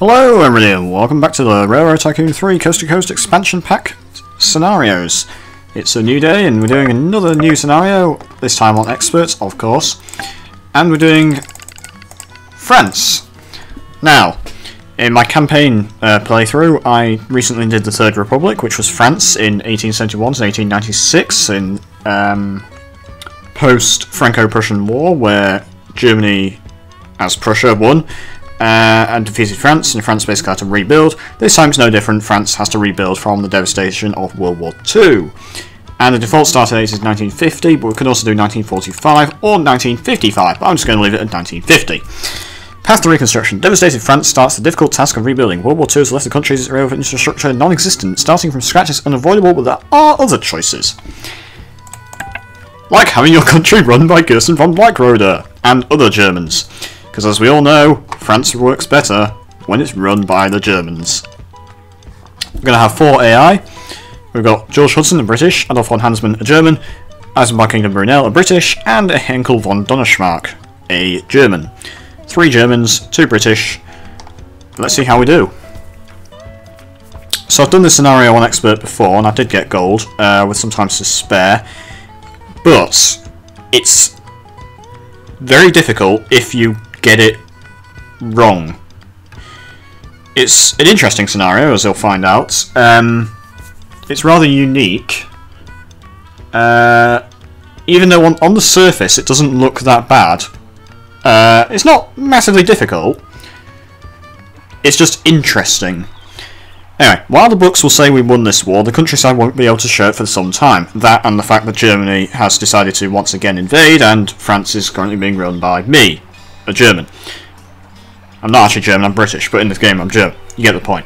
Hello everybody and welcome back to the Railroad Tycoon 3 Coast to Coast expansion pack scenarios. It's a new day and we're doing another new scenario, this time on experts of course, and we're doing France. Now, in my campaign uh, playthrough I recently did the Third Republic which was France in 1871 to 1896 in um, post-Franco-Prussian War where Germany as Prussia won uh, and defeated France, and France basically had to rebuild. This time it's no different, France has to rebuild from the devastation of World War II. And the default start date is 1950, but we could also do 1945 or 1955, but I'm just going to leave it at 1950. Path to Reconstruction. Devastated France starts the difficult task of rebuilding. World War II has left the country's of infrastructure non-existent. Starting from scratch is unavoidable, but there are other choices. Like having your country run by Gerson von Bleichröder and other Germans. Because as we all know, France works better when it's run by the Germans. We're going to have four AI. We've got George Hudson, a British, Adolf von Hansmann, a German, Isambard Kingdom Brunel, a British, and Henckel von Donnersmarck, a German. Three Germans, two British. Let's see how we do. So I've done this scenario on Expert before, and I did get gold, uh, with some time to spare. But, it's very difficult if you get it wrong. It's an interesting scenario, as you'll find out. Um, it's rather unique. Uh, even though on, on, the surface it doesn't look that bad. Uh, it's not massively difficult. It's just interesting. Anyway, while the books will say we won this war, the countryside won't be able to show it for some time. That and the fact that Germany has decided to once again invade, and France is currently being run by me, a German. I'm not actually German, I'm British, but in this game I'm German. You get the point.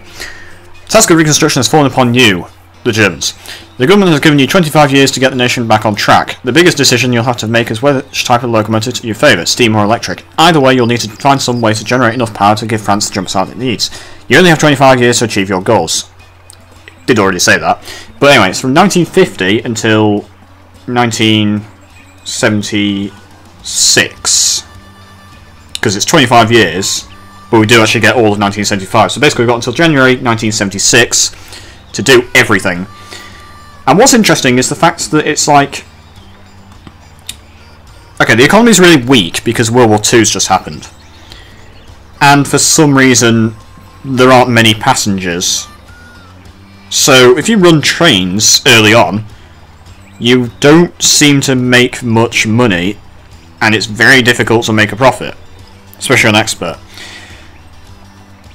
task of reconstruction has fallen upon you, the Germans. The government has given you 25 years to get the nation back on track. The biggest decision you'll have to make is which type of locomotive you favour, steam or electric. Either way, you'll need to find some way to generate enough power to give France the jumpstart it needs. You only have 25 years to achieve your goals. Did already say that. But anyway, it's from 1950 until 1976 because it's 25 years, but we do actually get all of 1975. So basically we've got until January 1976 to do everything. And what's interesting is the fact that it's like... Okay, the economy is really weak because World War II's just happened. And for some reason, there aren't many passengers. So if you run trains early on, you don't seem to make much money, and it's very difficult to make a profit especially on expert.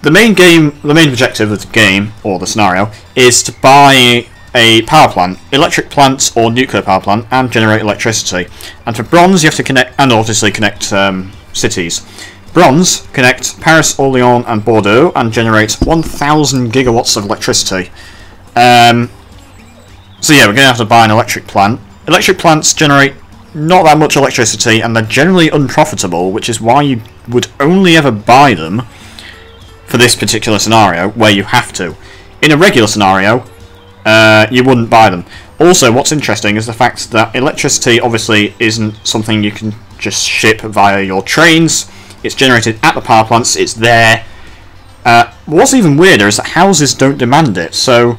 The main game, the main objective of the game or the scenario is to buy a power plant, electric plants or nuclear power plant, and generate electricity. And for bronze, you have to connect and obviously connect um, cities. Bronze connect Paris, Orleans, and Bordeaux, and generate 1,000 gigawatts of electricity. Um, so yeah, we're going to have to buy an electric plant. Electric plants generate not that much electricity, and they're generally unprofitable, which is why you would only ever buy them for this particular scenario, where you have to. In a regular scenario, uh, you wouldn't buy them. Also, what's interesting is the fact that electricity obviously isn't something you can just ship via your trains. It's generated at the power plants, it's there. Uh, what's even weirder is that houses don't demand it, so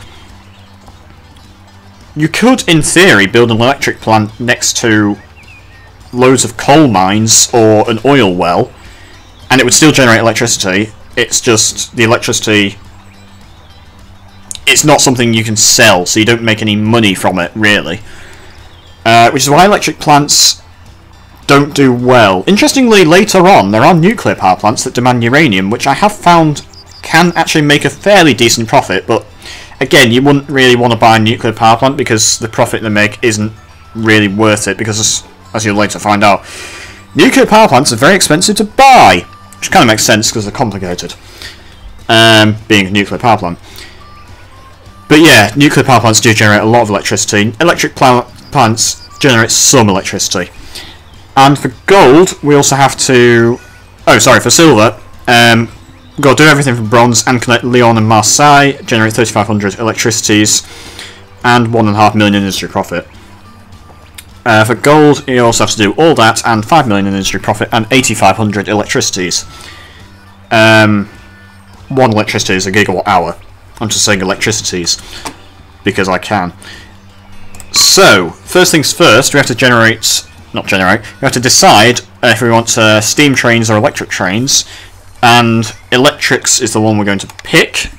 you could, in theory, build an electric plant next to loads of coal mines or an oil well, and it would still generate electricity. It's just the electricity. It's not something you can sell, so you don't make any money from it, really. Uh, which is why electric plants don't do well. Interestingly, later on, there are nuclear power plants that demand uranium, which I have found can actually make a fairly decent profit, but again, you wouldn't really want to buy a nuclear power plant because the profit they make isn't really worth it because, as you'll later find out, nuclear power plants are very expensive to buy, which kind of makes sense because they're complicated, um, being a nuclear power plant. But yeah, nuclear power plants do generate a lot of electricity. Electric plants generate some electricity. And for gold, we also have to... Oh, sorry, for silver, um, Got to do everything from bronze and connect Lyon and Marseille, generate 3,500 electricities, and 1.5 million industry profit. Uh, for gold, you also have to do all that and 5 million in industry profit and 8,500 electricities. Um, one electricity is a gigawatt hour. I'm just saying electricities because I can. So, first things first, we have to generate, not generate, we have to decide if we want uh, steam trains or electric trains, and electrics is the one we're going to pick.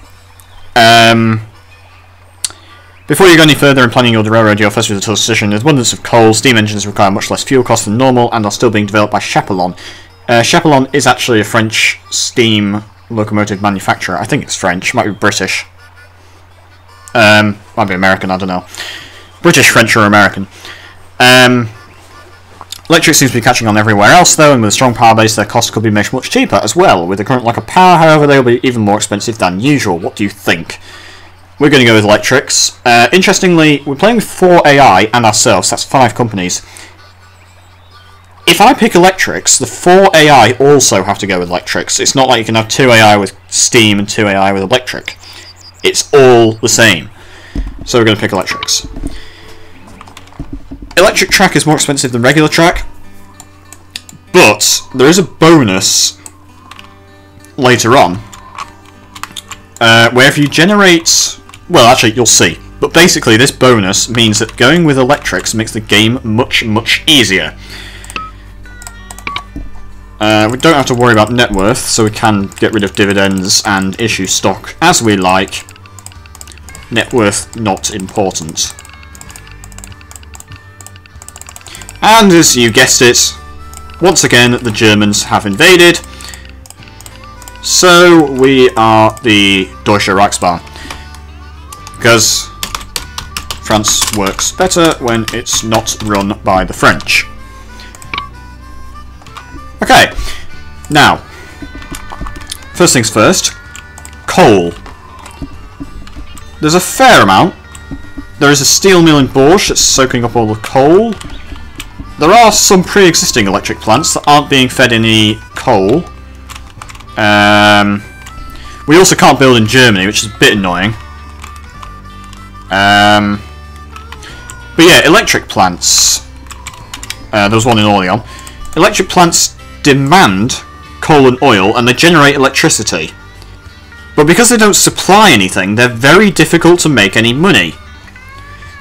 Um, before you go any further in planning your railroad, you'll first a decision. There's abundance of coal, steam engines require much less fuel cost than normal, and are still being developed by Chapelon. Uh, Chapelon is actually a French steam locomotive manufacturer. I think it's French, might be British. Um, might be American, I don't know. British, French, or American. Um, electric seems to be catching on everywhere else, though, and with a strong power base, their cost could be much cheaper as well. With the current lack of power, however, they will be even more expensive than usual. What do you think? We're going to go with electrics. Uh, interestingly, we're playing with 4AI and ourselves, that's 5 companies. If I pick electrics, the 4AI also have to go with electrics. It's not like you can have 2AI with steam and 2AI with electric. It's all the same. So we're going to pick electrics. Electric track is more expensive than regular track, but there is a bonus later on uh, where if you generate... Well, actually, you'll see. But basically, this bonus means that going with electrics makes the game much, much easier. Uh, we don't have to worry about net worth, so we can get rid of dividends and issue stock as we like. Net worth not important. And as you guessed it, once again the Germans have invaded. So we are the Deutsche Reichsbahn. Because France works better when it's not run by the French. Okay, now, first things first, coal. There's a fair amount. There is a steel mill in Borscht that's soaking up all the coal. There are some pre-existing electric plants that aren't being fed any coal. Um, we also can't build in Germany, which is a bit annoying. Um, but yeah, electric plants. Uh, there was one in Orleans. Electric plants demand coal and oil, and they generate electricity. But because they don't supply anything, they're very difficult to make any money.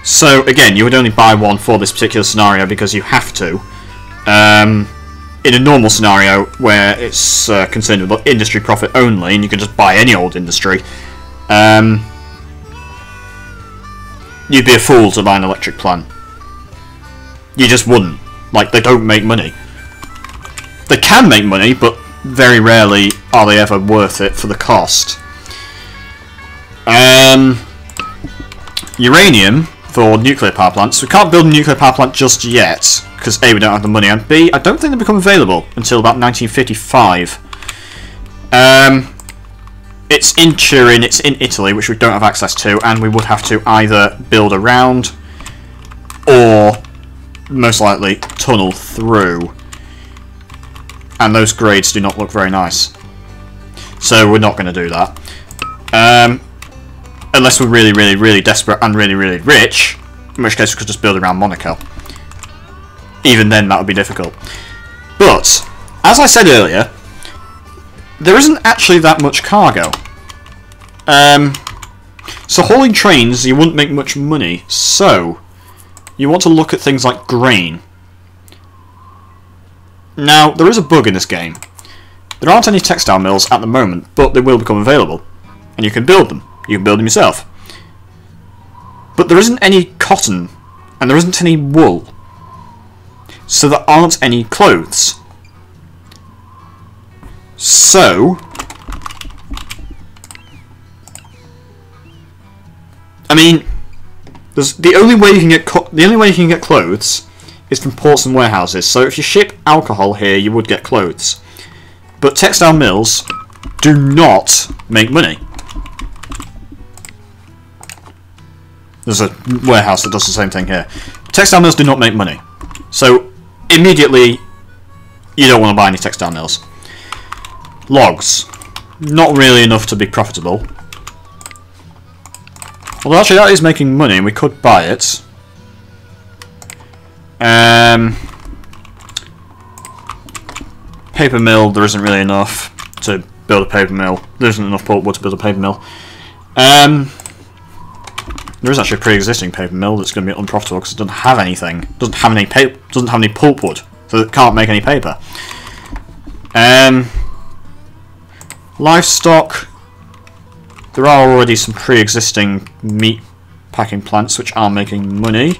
So, again, you would only buy one for this particular scenario because you have to. Um, in a normal scenario where it's uh, concerned with industry profit only, and you can just buy any old industry, um, you'd be a fool to buy an electric plant. You just wouldn't. Like, they don't make money. They can make money, but very rarely are they ever worth it for the cost. Um, uranium for nuclear power plants. We can't build a nuclear power plant just yet, because A, we don't have the money, and B, I don't think they become available until about 1955. Um, it's in Turin, it's in Italy, which we don't have access to, and we would have to either build around or most likely tunnel through. And those grades do not look very nice. So we're not going to do that. Um, unless we're really, really, really desperate and really, really rich, in which case we could just build around Monaco. Even then, that would be difficult. But, as I said earlier, there isn't actually that much cargo. Um, so hauling trains, you wouldn't make much money. So, you want to look at things like grain. Now, there is a bug in this game. There aren't any textile mills at the moment, but they will become available. And you can build them. You can build them yourself. But there isn't any cotton, and there isn't any wool. So there aren't any clothes. So... I mean, the only way you can get the only way you can get clothes is from ports and warehouses. So if you ship alcohol here, you would get clothes. But textile mills do not make money. There's a warehouse that does the same thing here. Textile mills do not make money. So immediately you don't want to buy any textile mills. Logs. Not really enough to be profitable. Well, actually that is making money and we could buy it. Um, paper mill, there isn't really enough to build a paper mill. There isn't enough pulpwood to build a paper mill. Um, there is actually a pre-existing paper mill that's going to be unprofitable because it doesn't have anything. Doesn't have any paper. Doesn't have any pulpwood, so it can't make any paper. Um, livestock. There are already some pre-existing meat packing plants which are making money,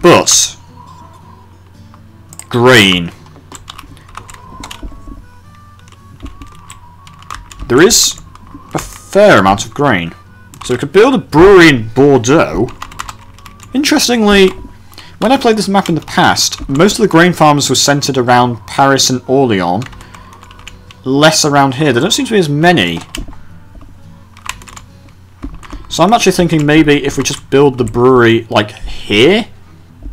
but grain. There is a fair amount of grain. So we could build a brewery in Bordeaux. Interestingly, when I played this map in the past, most of the grain farms were centred around Paris and Orleans. Less around here. There don't seem to be as many. So I'm actually thinking maybe if we just build the brewery, like, here?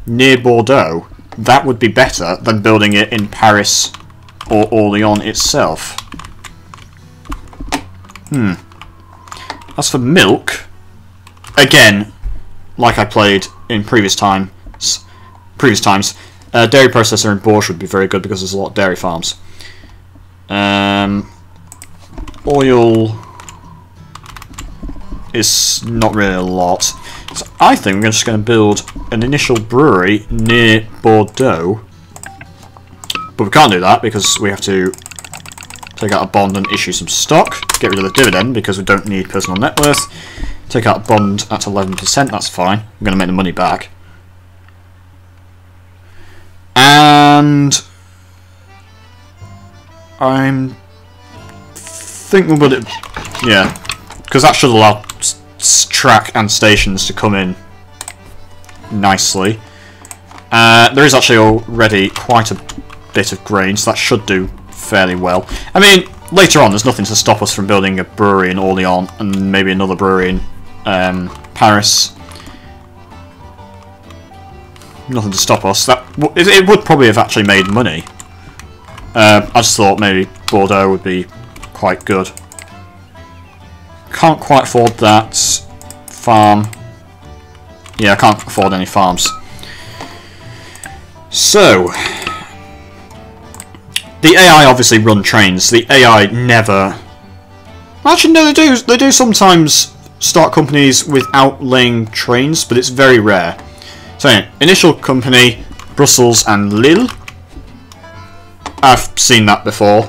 Near Bordeaux. That would be better than building it in Paris or Orleans itself. Hmm. As for milk, again, like I played in previous times, previous times, uh, dairy processor in Bourges would be very good because there's a lot of dairy farms. Um, oil is not really a lot. So I think we're just going to build an initial brewery near Bordeaux. But we can't do that because we have to take out a bond and issue some stock, get rid of the dividend because we don't need personal net worth, take out a bond at 11%, that's fine, I'm going to make the money back. And I'm think we'll build it, yeah, because that should allow track and stations to come in nicely. Uh, there is actually already quite a bit of grain, so that should do fairly well. I mean, later on, there's nothing to stop us from building a brewery in Orleans and maybe another brewery in um, Paris. Nothing to stop us. That it would probably have actually made money. Uh, I just thought maybe Bordeaux would be quite good. Can't quite afford that farm. Yeah, I can't afford any farms. So, the AI obviously run trains. The AI never... Actually, no, they do. They do sometimes start companies without laying trains, but it's very rare. So, initial company, Brussels and Lille. I've seen that before.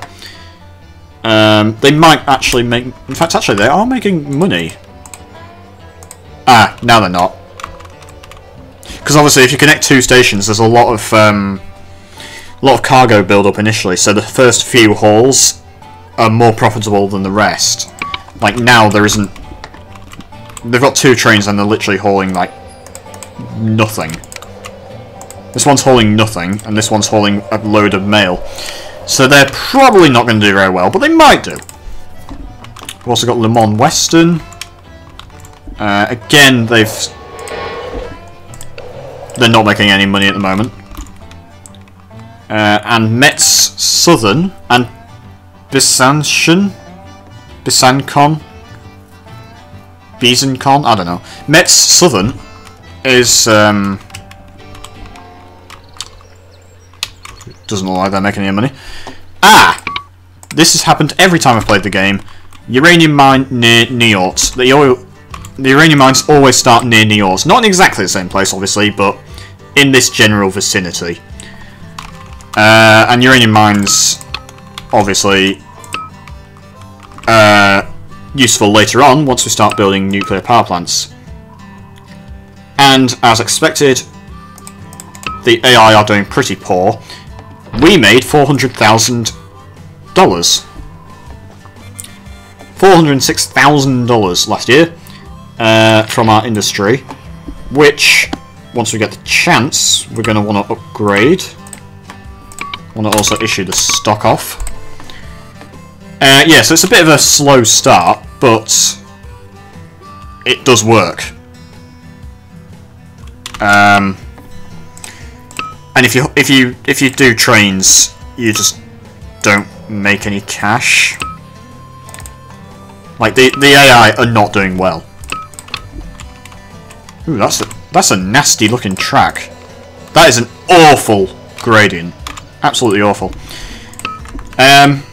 Um, they might actually make... In fact, actually, they are making money. Ah, now they're not. Because obviously, if you connect two stations, there's a lot of... Um, a lot of cargo build up initially, so the first few hauls are more profitable than the rest. Like now there isn't... They've got two trains and they're literally hauling like nothing. This one's hauling nothing, and this one's hauling a load of mail. So they're probably not going to do very well, but they might do. We've also got Le Mans Western. Uh, again, they've... They're not making any money at the moment. Uh, and Metz Southern and Besancon, Besancon, Besancon, I don't know. Metz Southern is um, doesn't look like they're making any money. Ah, this has happened every time I've played the game. Uranium mine near Niort. The oil, the uranium mines always start near Niort. Not in exactly the same place, obviously, but in this general vicinity. Uh, and uranium mines, obviously, uh, useful later on once we start building nuclear power plants. And as expected, the AI are doing pretty poor. We made $400,000. $406,000 last year uh, from our industry, which, once we get the chance, we're going to want to upgrade want to also issue the stock off. Uh, yeah, so it's a bit of a slow start, but it does work. Um, and if you if you if you do trains, you just don't make any cash. Like the the AI are not doing well. Ooh, that's a that's a nasty looking track. That is an awful gradient. Absolutely awful. Um,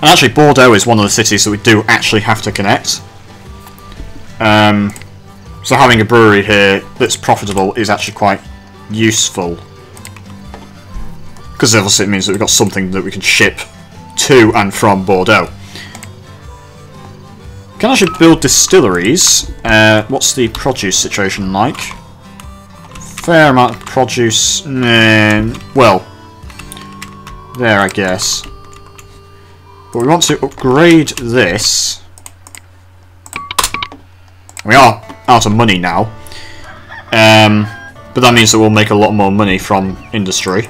And actually, Bordeaux is one of the cities that we do actually have to connect. Um, so having a brewery here that's profitable is actually quite useful. Because obviously it means that we've got something that we can ship to and from Bordeaux. Can I actually build distilleries. Uh, what's the produce situation like? Fair amount of produce. well, there I guess. But we want to upgrade this. We are out of money now. Um, but that means that we'll make a lot more money from industry.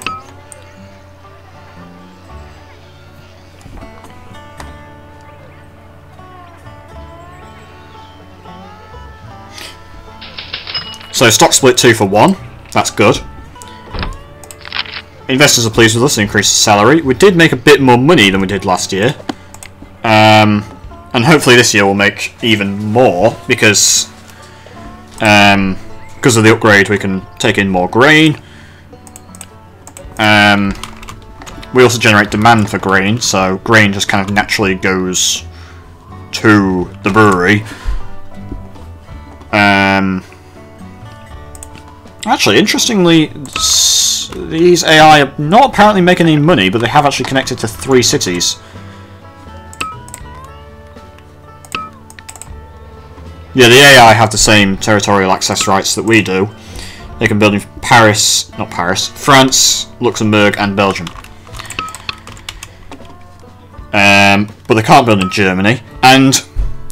So stock split 2 for 1. That's good. Investors are pleased with us, increased salary. We did make a bit more money than we did last year. Um, and hopefully this year we'll make even more, because um, because of the upgrade we can take in more grain. Um, we also generate demand for grain, so grain just kind of naturally goes to the brewery. Um, actually, interestingly, these AI are not apparently making any money, but they have actually connected to three cities. Yeah, the AI have the same territorial access rights that we do. They can build in Paris, not Paris, France, Luxembourg and Belgium. Um, but they can't build in Germany. And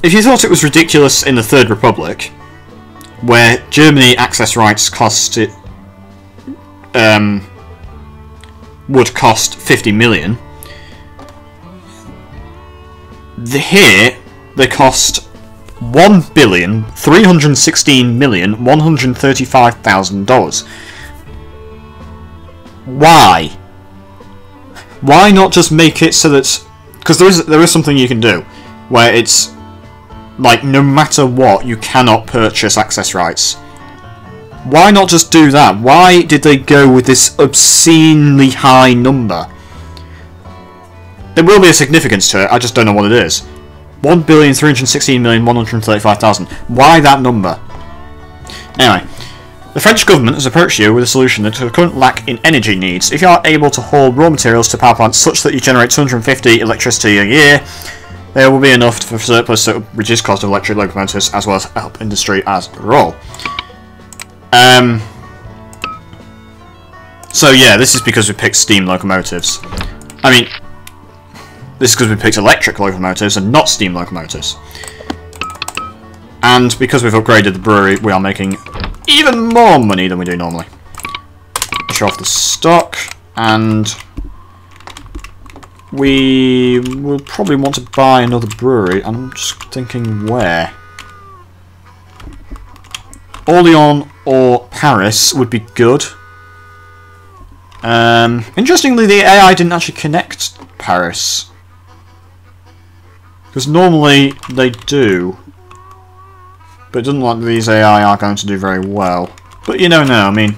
if you thought it was ridiculous in the Third Republic, where Germany access rights cost it um, would cost 50 million. The, here, they cost one billion three hundred sixteen million one hundred thirty-five thousand dollars. Why? Why not just make it so that because there is there is something you can do where it's like no matter what you cannot purchase access rights. Why not just do that? Why did they go with this obscenely high number? There will be a significance to it, I just don't know what it is. 1,316,135,000. Why that number? Anyway, the French government has approached you with a solution to the current lack in energy needs. If you are able to haul raw materials to power plants such that you generate 250 electricity a year, there will be enough for surplus to reduce cost of electric locomotives as well as help industry as a whole. Um, so yeah, this is because we picked steam locomotives. I mean, this is because we picked electric locomotives and not steam locomotives. And because we've upgraded the brewery, we are making even more money than we do normally. Show off the stock, and we will probably want to buy another brewery, and I'm just thinking where. Orleans or Paris would be good. Um, interestingly, the AI didn't actually connect Paris. Because normally they do. But it doesn't look like these AI are going to do very well. But you know, no, I mean...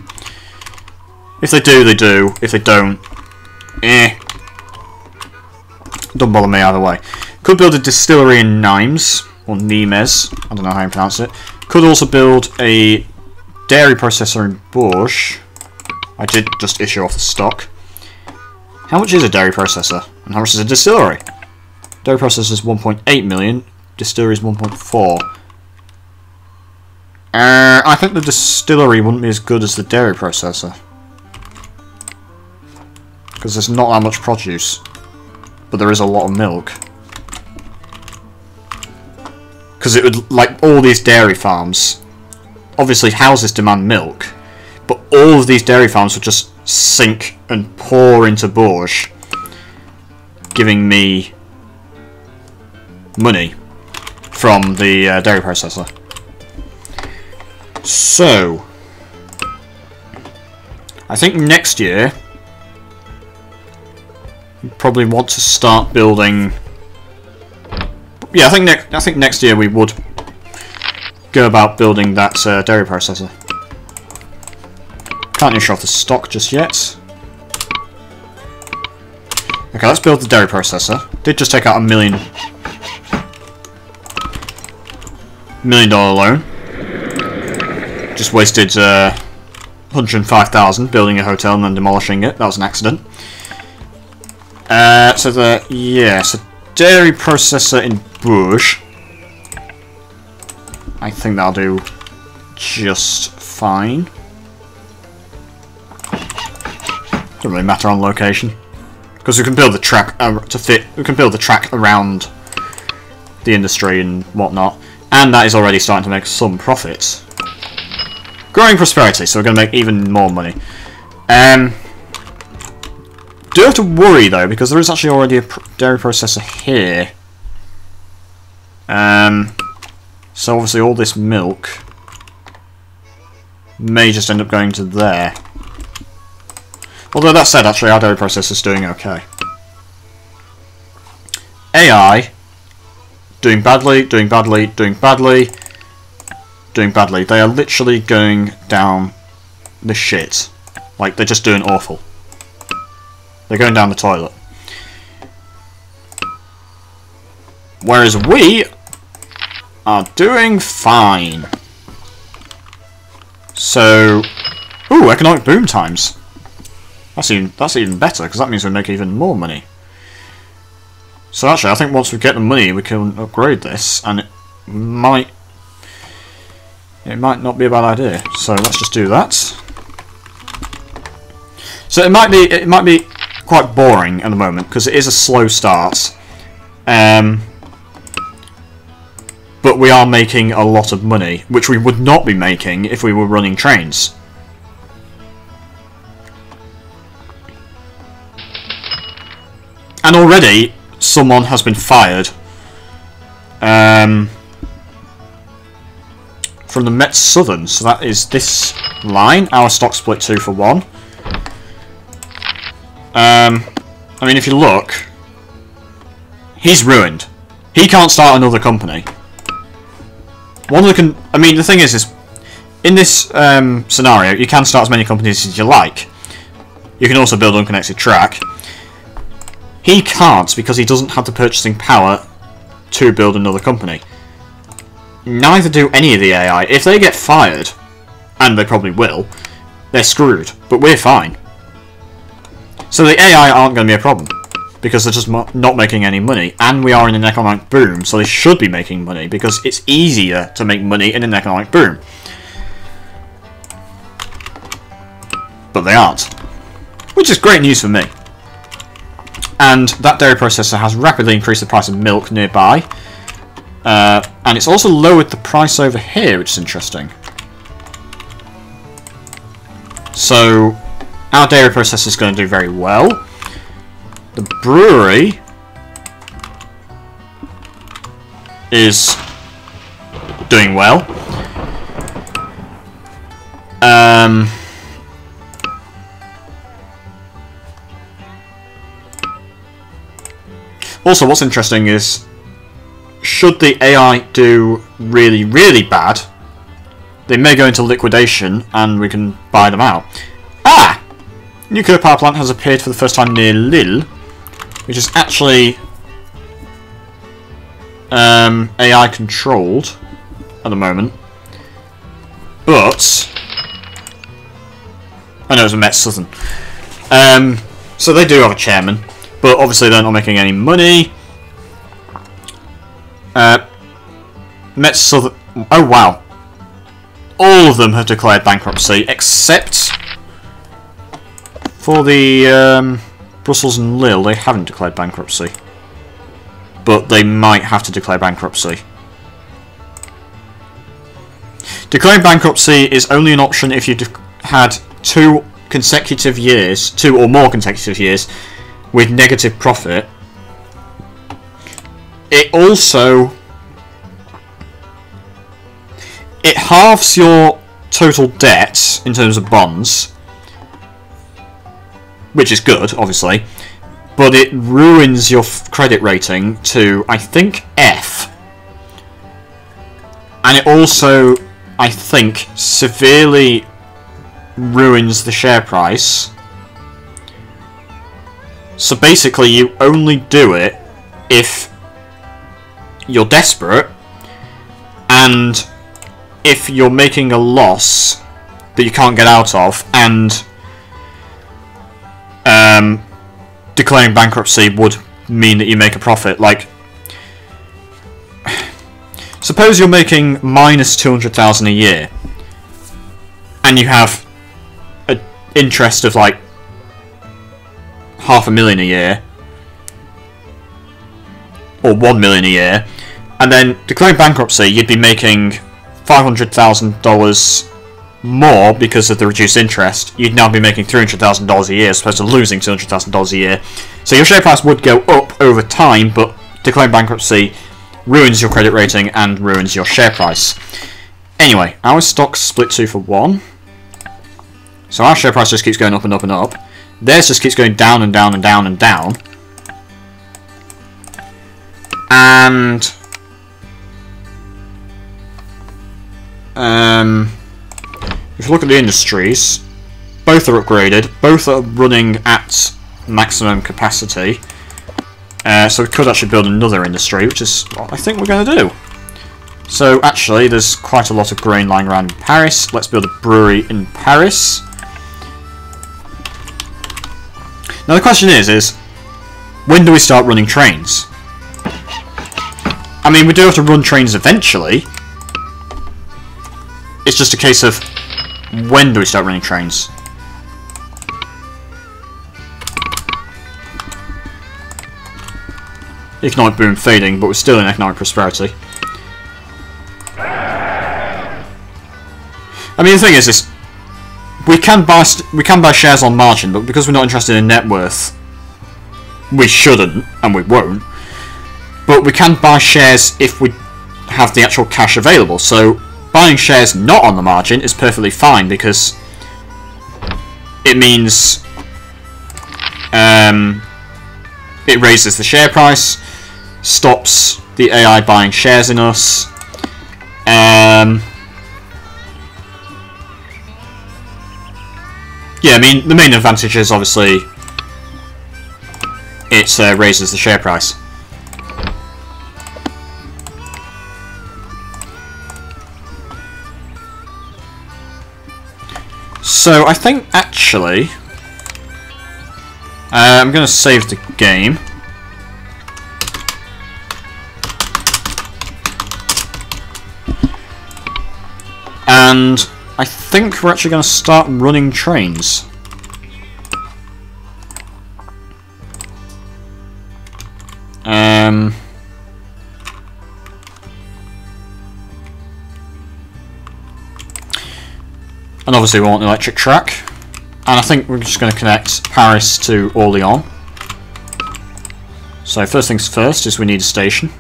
If they do, they do. If they don't, eh. Don't bother me either way. Could build a distillery in Nimes, or Nimes, I don't know how you pronounce it. Could also build a dairy processor in Bourges. I did just issue off the stock. How much is a dairy processor? And how much is a distillery? Dairy processor is 1.8 million, distillery is 1.4. Uh, I think the distillery wouldn't be as good as the dairy processor. Because there's not that much produce. But there is a lot of milk. Because it would, like all these dairy farms, obviously houses demand milk, but all of these dairy farms would just sink and pour into Bourges, giving me money from the uh, dairy processor. So, I think next year probably want to start building yeah, I think next I think next year we would go about building that uh, dairy processor. Can't issue off the stock just yet. Okay, let's build the dairy processor. did just take out a million million dollar loan. Just wasted uh, 105,000 building a hotel and then demolishing it. That was an accident. Uh, so the yeah, so dairy processor in Bourges. I think that'll do just fine. Doesn't really matter on location because we can build the track uh, to fit. We can build the track around the industry and whatnot, and that is already starting to make some profits. Growing prosperity, so we're going to make even more money. Um, do have to worry though because there is actually already a dairy processor here. Um, so obviously all this milk may just end up going to there. Although that said, actually our dairy processor is doing okay. AI doing badly, doing badly, doing badly, doing badly. They are literally going down the shit. Like they're just doing awful. They're going down the toilet. Whereas we are doing fine. So, ooh, economic boom times. That's even that's even better because that means we make even more money. So actually, I think once we get the money, we can upgrade this, and it might it might not be a bad idea. So let's just do that. So it might be it might be quite boring at the moment because it is a slow start. Um, but we are making a lot of money, which we would not be making if we were running trains. And already, someone has been fired um, from the Metz Southern. So that is this line. Our stock split two for one. Um, I mean, if you look, he's ruined. He can't start another company. One of the I mean, the thing is, is in this um, scenario, you can start as many companies as you like. You can also build unconnected track. He can't because he doesn't have the purchasing power to build another company. Neither do any of the AI. If they get fired, and they probably will, they're screwed. But we're fine. So the AI aren't going to be a problem because they're just not making any money. And we are in an economic boom, so they should be making money because it's easier to make money in an economic boom. But they aren't. Which is great news for me. And that dairy processor has rapidly increased the price of milk nearby. Uh, and it's also lowered the price over here, which is interesting. So, our dairy processor is going to do very well. The brewery is doing well. Um, also, what's interesting is, should the AI do really, really bad, they may go into liquidation and we can buy them out. Ah! Nuclear power plant has appeared for the first time near Lille, which is actually um, AI controlled at the moment. But I know it was a Metz Southern. Um, so they do have a chairman, but obviously they're not making any money. Uh, Metz Southern. Oh wow! All of them have declared bankruptcy except for the um, Brussels and Lille, they haven't declared bankruptcy. But they might have to declare bankruptcy. Declaring bankruptcy is only an option if you've had two consecutive years, two or more consecutive years, with negative profit. It also... It halves your total debt in terms of bonds which is good, obviously, but it ruins your credit rating to, I think, F. And it also, I think, severely ruins the share price. So basically, you only do it if you're desperate and if you're making a loss that you can't get out of and um, declaring bankruptcy would mean that you make a profit. Like, suppose you're making minus 200,000 a year and you have an interest of like half a million a year or one million a year and then declaring bankruptcy you'd be making $500,000 more because of the reduced interest, you'd now be making $300,000 a year as opposed to losing $200,000 a year. So your share price would go up over time, but declaring bankruptcy ruins your credit rating and ruins your share price. Anyway, our stock's split 2 for 1. So our share price just keeps going up and up and up. Theirs just keeps going down and down and down and down. And... Um... If you look at the industries, both are upgraded, both are running at maximum capacity. Uh, so we could actually build another industry, which is what I think we're going to do. So actually, there's quite a lot of grain lying around in Paris. Let's build a brewery in Paris. Now the question is, is when do we start running trains? I mean, we do have to run trains eventually. It's just a case of when do we start running trains? Economic boom fading, but we're still in economic prosperity. I mean, the thing is, is we can buy we can buy shares on margin, but because we're not interested in net worth, we shouldn't, and we won't. But we can buy shares if we have the actual cash available. So buying shares not on the margin is perfectly fine because it means um, it raises the share price, stops the AI buying shares in us. Um, yeah, I mean, the main advantage is obviously it uh, raises the share price. So I think actually uh, I'm going to save the game. And think we're actually going to start running trains. Um... And obviously we want an electric track. And I think we're just going to connect Paris to Orléans. So first things first is we need a station.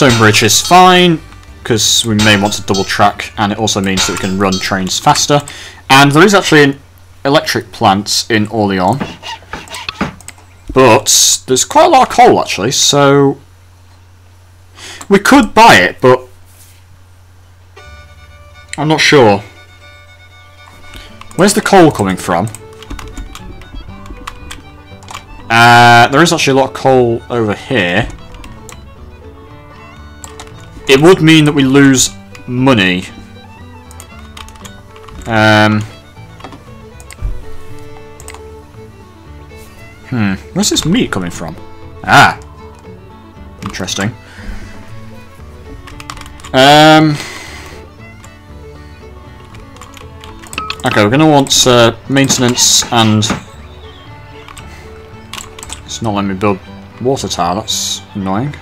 Stonebridge is fine, because we may want to double track, and it also means that we can run trains faster. And there is actually an electric plant in Orléans, but there's quite a lot of coal actually, so we could buy it, but I'm not sure. Where's the coal coming from? Uh, there is actually a lot of coal over here. It would mean that we lose money. Um, Hmm, where's this meat coming from? Ah! Interesting. Um... Okay, we're going to want uh, maintenance and... It's not letting me build water tower, that's annoying.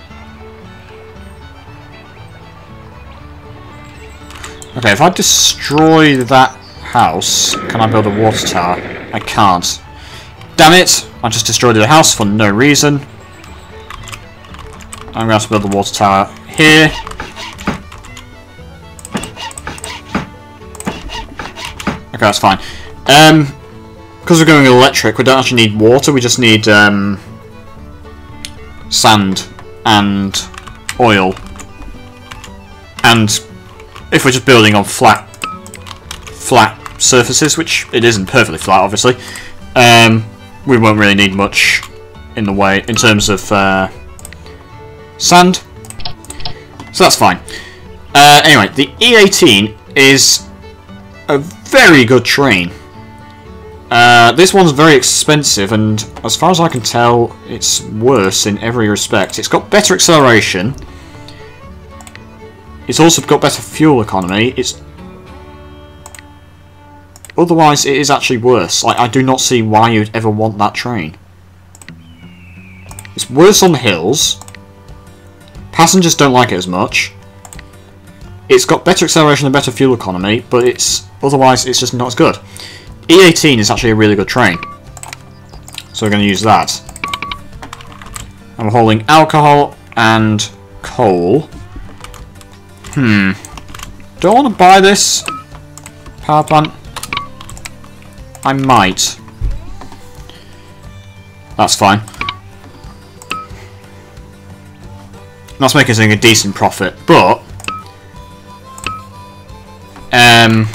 Okay, if I destroy that house, can I build a water tower? I can't. Damn it! I just destroyed the house for no reason. I'm going to have to build the water tower here. Okay, that's fine. Um, because we're going electric, we don't actually need water, we just need um, sand and oil. And if we're just building on flat, flat surfaces, which it isn't perfectly flat, obviously, um, we won't really need much in the way in terms of uh, sand. So that's fine. Uh, anyway, the E18 is a very good train. Uh, this one's very expensive, and as far as I can tell, it's worse in every respect. It's got better acceleration. It's also got better fuel economy. It's Otherwise, it is actually worse. Like, I do not see why you'd ever want that train. It's worse on the hills. Passengers don't like it as much. It's got better acceleration and better fuel economy, but it's otherwise it's just not as good. E18 is actually a really good train. So we're going to use that. I'm hauling alcohol and coal. Hmm. Do I want to buy this power plant? I might. That's fine. That's making a decent profit, but... Um...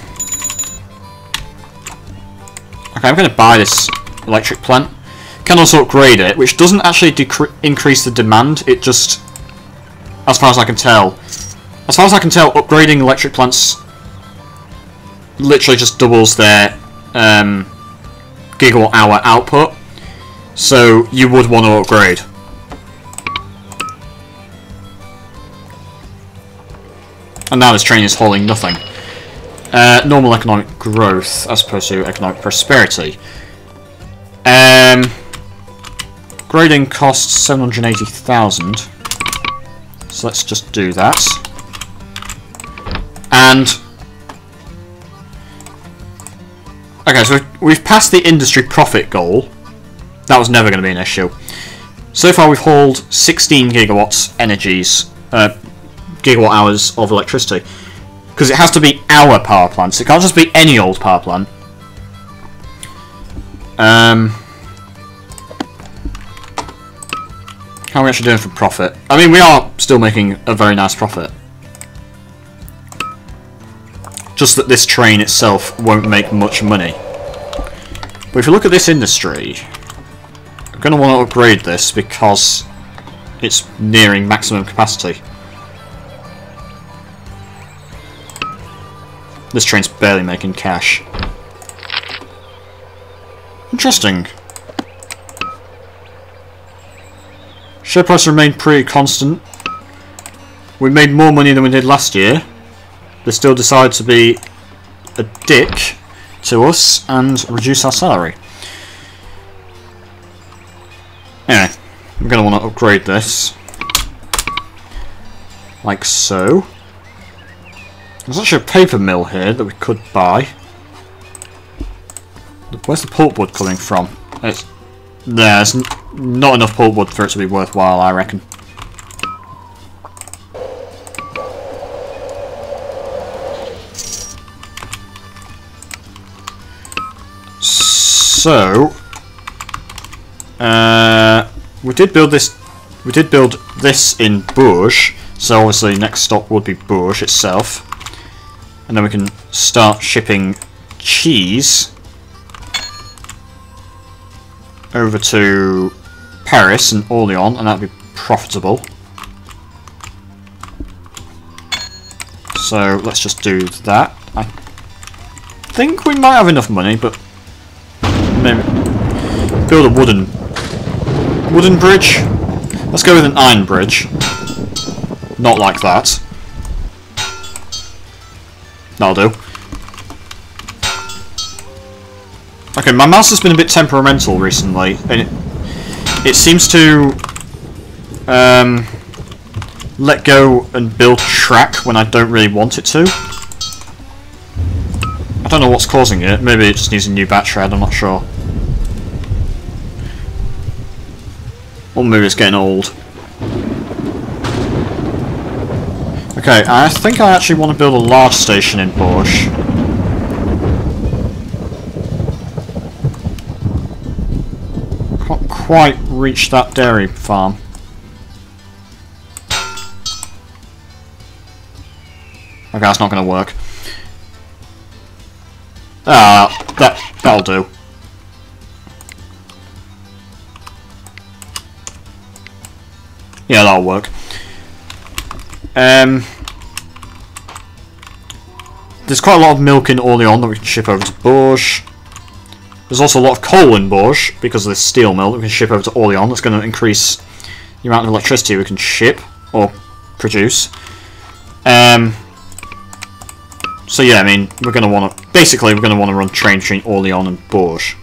Okay, I'm going to buy this electric plant. Can also upgrade it, which doesn't actually increase the demand, it just... As far as I can tell... As far as I can tell, upgrading electric plants literally just doubles their um, gigawatt hour output, so you would want to upgrade. And now this train is hauling nothing. Uh, normal economic growth as opposed to economic prosperity. Um, grading costs 780,000. So let's just do that. And Okay, so we've passed the industry profit goal. That was never going to be an issue. So far we've hauled 16 gigawatts energies, uh, gigawatt hours of electricity. Because it has to be our power plants. It can't just be any old power plant. Um, how are we actually doing for profit? I mean, we are still making a very nice profit. Just that this train itself won't make much money. But if you look at this industry, I'm going to want to upgrade this because it's nearing maximum capacity. This train's barely making cash. Interesting. Share price remained pretty constant. We made more money than we did last year they still decide to be a dick to us and reduce our salary. Anyway, I'm going to want to upgrade this. Like so. There's actually a paper mill here that we could buy. Where's the pulpwood coming from? It's, there's not enough pulpwood for it to be worthwhile, I reckon. So, uh, we did build this. We did build this in Bourges, so obviously next stop would be Bourges itself, and then we can start shipping cheese over to Paris and Orleans, and that'd be profitable. So let's just do that. I think we might have enough money, but maybe build a wooden wooden bridge. Let's go with an iron bridge. Not like that. That'll do. Okay, my mouse has been a bit temperamental recently, and it, it seems to um, let go and build track when I don't really want it to. I don't know what's causing it. Maybe it just needs a new battery, I'm not sure. Or maybe it's getting old. Okay, I think I actually want to build a large station in Bourges. Can't quite reach that dairy farm. Okay, that's not going to work. Ah, that, that'll do. Yeah, that'll work. Um, there's quite a lot of milk in Orleans that we can ship over to Bourges. There's also a lot of coal in Bourges because of this steel mill that we can ship over to Orleans. That's going to increase the amount of electricity we can ship or produce. Um, so yeah, I mean, we're going to want to... Basically, we're going to want to run train between Orleans and Bourges.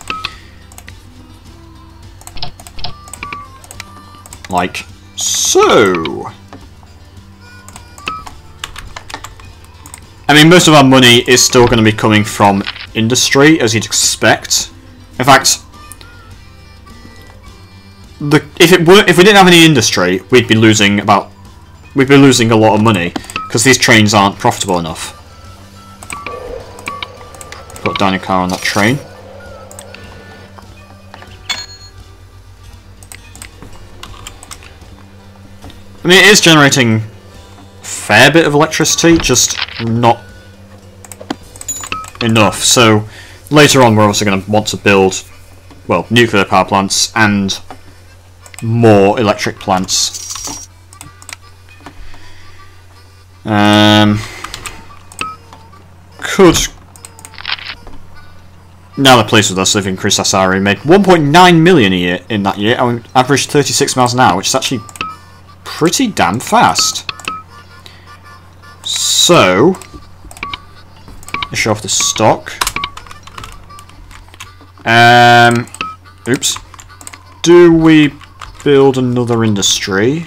Like so. I mean, most of our money is still going to be coming from industry, as you'd expect. In fact, the if it were if we didn't have any industry, we'd be losing about we'd be losing a lot of money because these trains aren't profitable enough. Put dining car on that train. I mean, it is generating a fair bit of electricity, just not enough. So later on, we're also going to want to build, well, nuclear power plants and more electric plants. Um, could now they're pleased with us, they've increased made 1.9 million a year in that year, and averaged 36 miles an hour, which is actually pretty damn fast. So, let's show off the stock. Um, oops. Do we build another industry?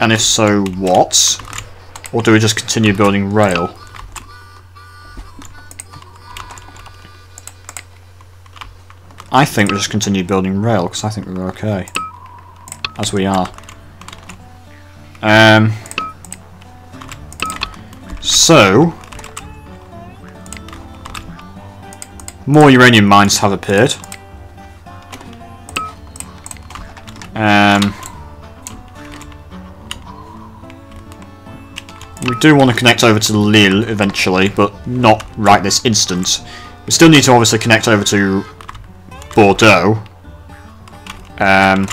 And if so, what? Or do we just continue building rail? I think we'll just continue building rail, because I think we're okay. As we are. Um, so, more uranium mines have appeared. Um, we do want to connect over to Lille eventually, but not right this instant. We still need to obviously connect over to Bordeaux. Um,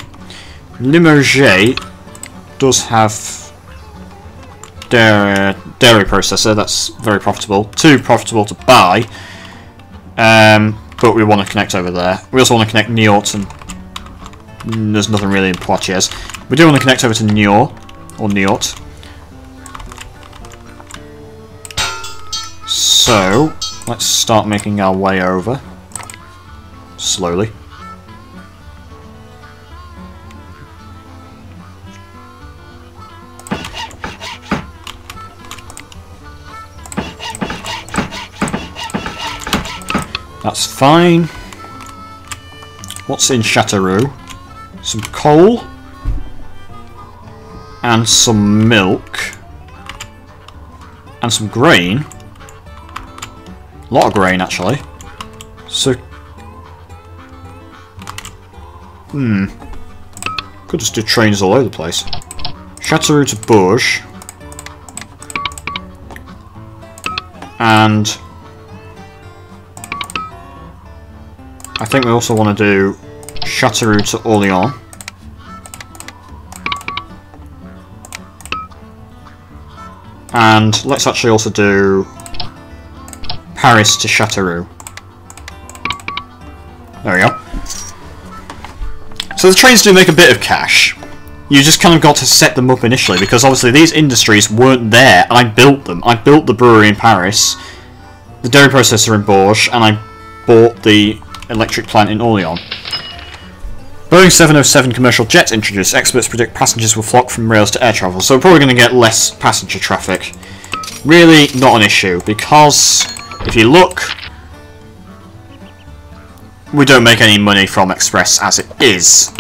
Limoges does have dairy, dairy processor, that's very profitable. Too profitable to buy, um, but we want to connect over there. We also want to connect Niort, and there's nothing really in Poitiers. We do want to connect over to Niort, or Niort. So, let's start making our way over, slowly. That's fine. What's in Chateauroux? Some coal. And some milk. And some grain. A lot of grain, actually. So... Hmm. Could just do trains all over the place. Chateauroux to Bourges. And I think we also want to do Chateauroux to Orléans. And let's actually also do Paris to Chateauroux. So the trains do make a bit of cash. You just kind of got to set them up initially, because obviously these industries weren't there. I built them. I built the brewery in Paris, the dairy processor in Bourges, and I bought the electric plant in Orléans. Boeing 707 commercial jets introduced. Experts predict passengers will flock from rails to air travel, so we're probably going to get less passenger traffic. Really not an issue, because if you look, we don't make any money from Express as it is.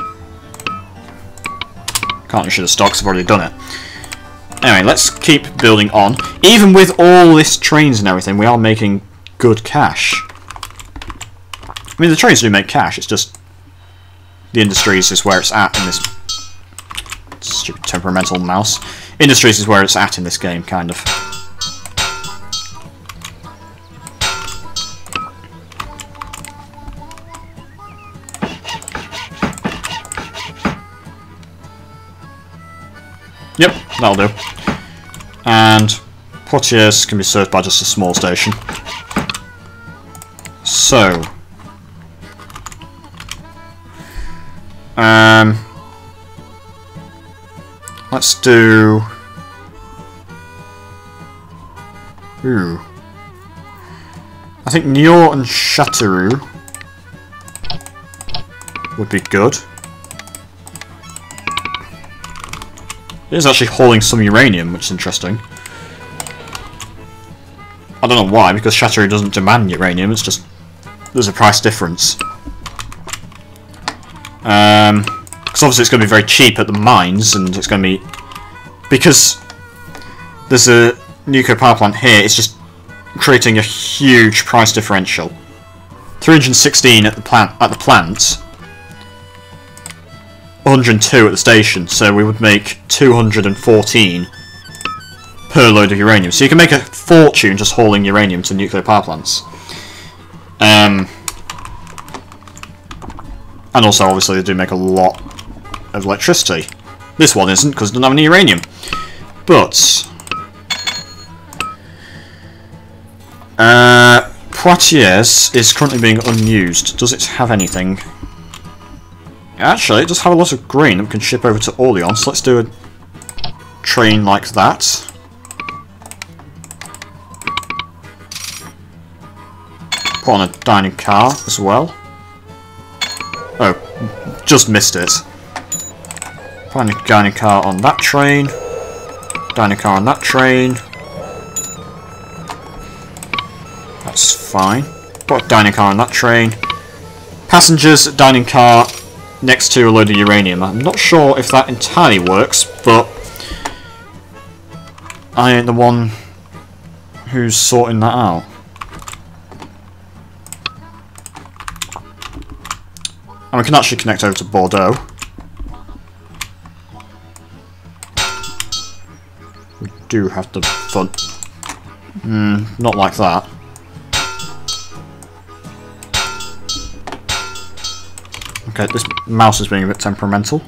Can't issue the stocks, I've already done it. Anyway, let's keep building on. Even with all this trains and everything, we are making good cash. I mean, the trains do make cash, it's just the industries is where it's at in this stupid temperamental mouse. Industries is where it's at in this game, kind of. That'll do. And Poitiers can be served by just a small station. So, um, let's do. Ooh. I think Niort and Châteauroux would be good. It is actually hauling some uranium, which is interesting. I don't know why, because Châteauroux doesn't demand uranium, it's just there's a price difference. Um, because obviously it's going to be very cheap at the mines, and it's going to be... Because there's a nuclear power plant here, it's just creating a huge price differential. 316 at the plant at the plant 102 at the station, so we would make 214 per load of uranium. So you can make a fortune just hauling uranium to nuclear power plants. Um, and also, obviously, they do make a lot of electricity. This one isn't, because it doesn't have any uranium. But... Uh, Poitiers is currently being unused. Does it have anything? Actually, it does have a lot of grain that we can ship over to Orleans, so let's do a train like that. Put on a dining car as well. Oh, just missed it. Put a dining car on that train. Dining car on that train. That's fine. Put a dining car on that train. Passengers, dining car, next to a load of uranium. I'm not sure if that entirely works, but I ain't the one who's sorting that out. And we can actually connect over to Bordeaux. We do have the fun. Hmm, not like that. Okay, this mouse is being a bit temperamental.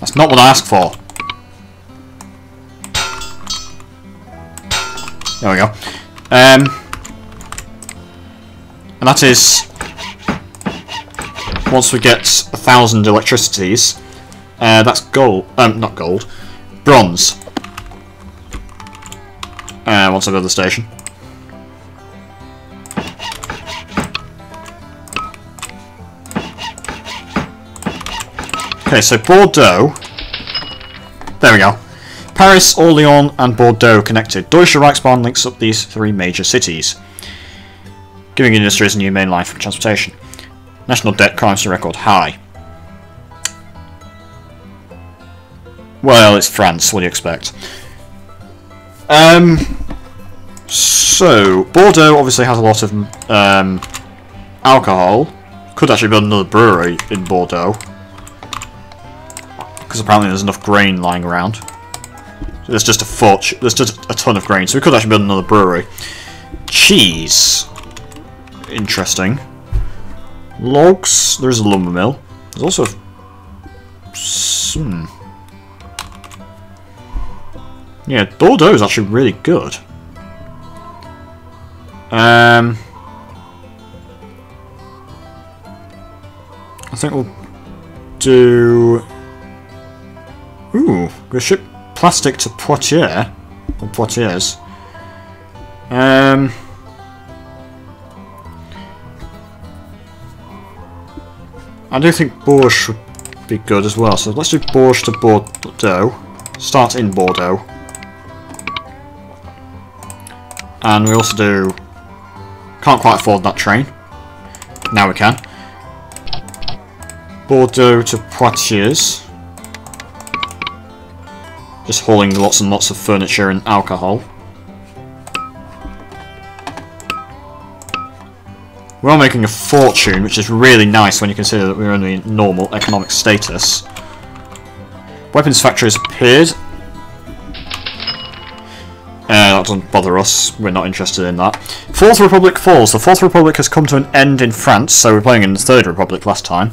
That's not what I asked for. There we go. Um, and that is once we get a thousand electricities. Uh, that's gold. Um, not gold. Bronze. Uh, once I go to the station. Okay, so Bordeaux. There we go. Paris, Orléans, and Bordeaux connected. Deutsche Reichsbahn links up these three major cities, giving industries a new main line for transportation. National debt climbs to record high. Well, it's France. What do you expect? Um. So Bordeaux obviously has a lot of um, alcohol. Could actually build another brewery in Bordeaux because apparently there's enough grain lying around. There's just a fortune, there's just a ton of grain, so we could actually build another brewery. Cheese. Interesting. Logs. There is a lumber mill. There's also... Hmm. Yeah, Bordeaux is actually really good. Um... I think we'll do Ooh, we ship plastic to Poitiers. Or Poitiers. Um... I do think Bourges would be good as well, so let's do Bourges to Bordeaux. Start in Bordeaux. And we also do... Can't quite afford that train. Now we can. Bordeaux to Poitiers. Just hauling lots and lots of furniture and alcohol. We are making a fortune, which is really nice when you consider that we're only in normal economic status. Weapons factory has appeared. Uh, that doesn't bother us. We're not interested in that. Fourth Republic falls. The Fourth Republic has come to an end in France, so we're playing in the Third Republic last time.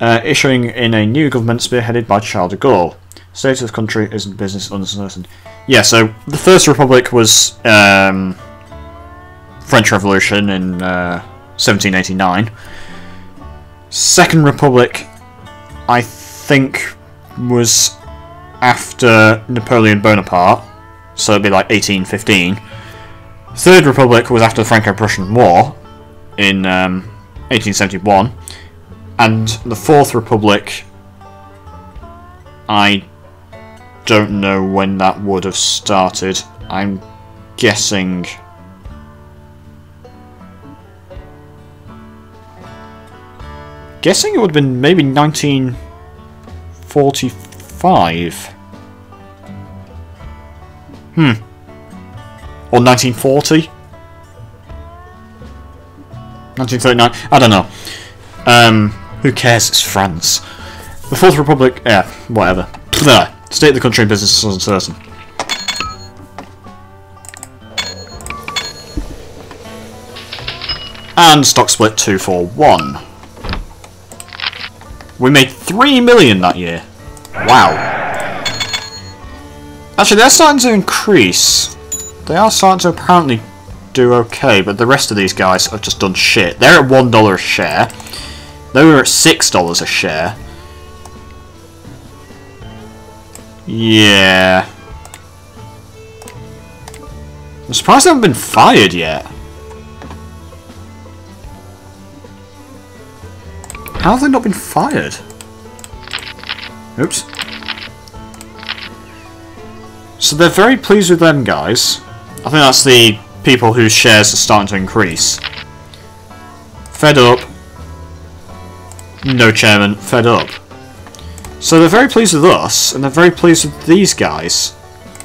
uh, issuing in a new government spearheaded by Charles de Gaulle. State of the country isn't business uncertain. Yeah, so the First Republic was um, French Revolution in uh, 1789. Second Republic, I think, was after Napoleon Bonaparte, so it'd be like 1815. Third Republic was after the Franco-Prussian War in um, 1871, and the Fourth Republic, I don't know when that would have started. I'm guessing. Guessing it would have been maybe 1945. Hmm. Or 1940? 1939? I don't know. Um, who cares? It's France. The Fourth Republic, yeah, whatever. State of the country business is uncertain. And stock split 2 for 1. We made 3 million that year. Wow. Actually, they're starting to increase. They are starting to apparently do okay, but the rest of these guys have just done shit. They're at $1 a share. They were at $6 a share. Yeah. I'm surprised they haven't been fired yet. How have they not been fired? Oops. So they're very pleased with them guys. I think that's the people whose shares are starting to increase. Fed up. No chairman, fed up. So they're very pleased with us, and they're very pleased with these guys.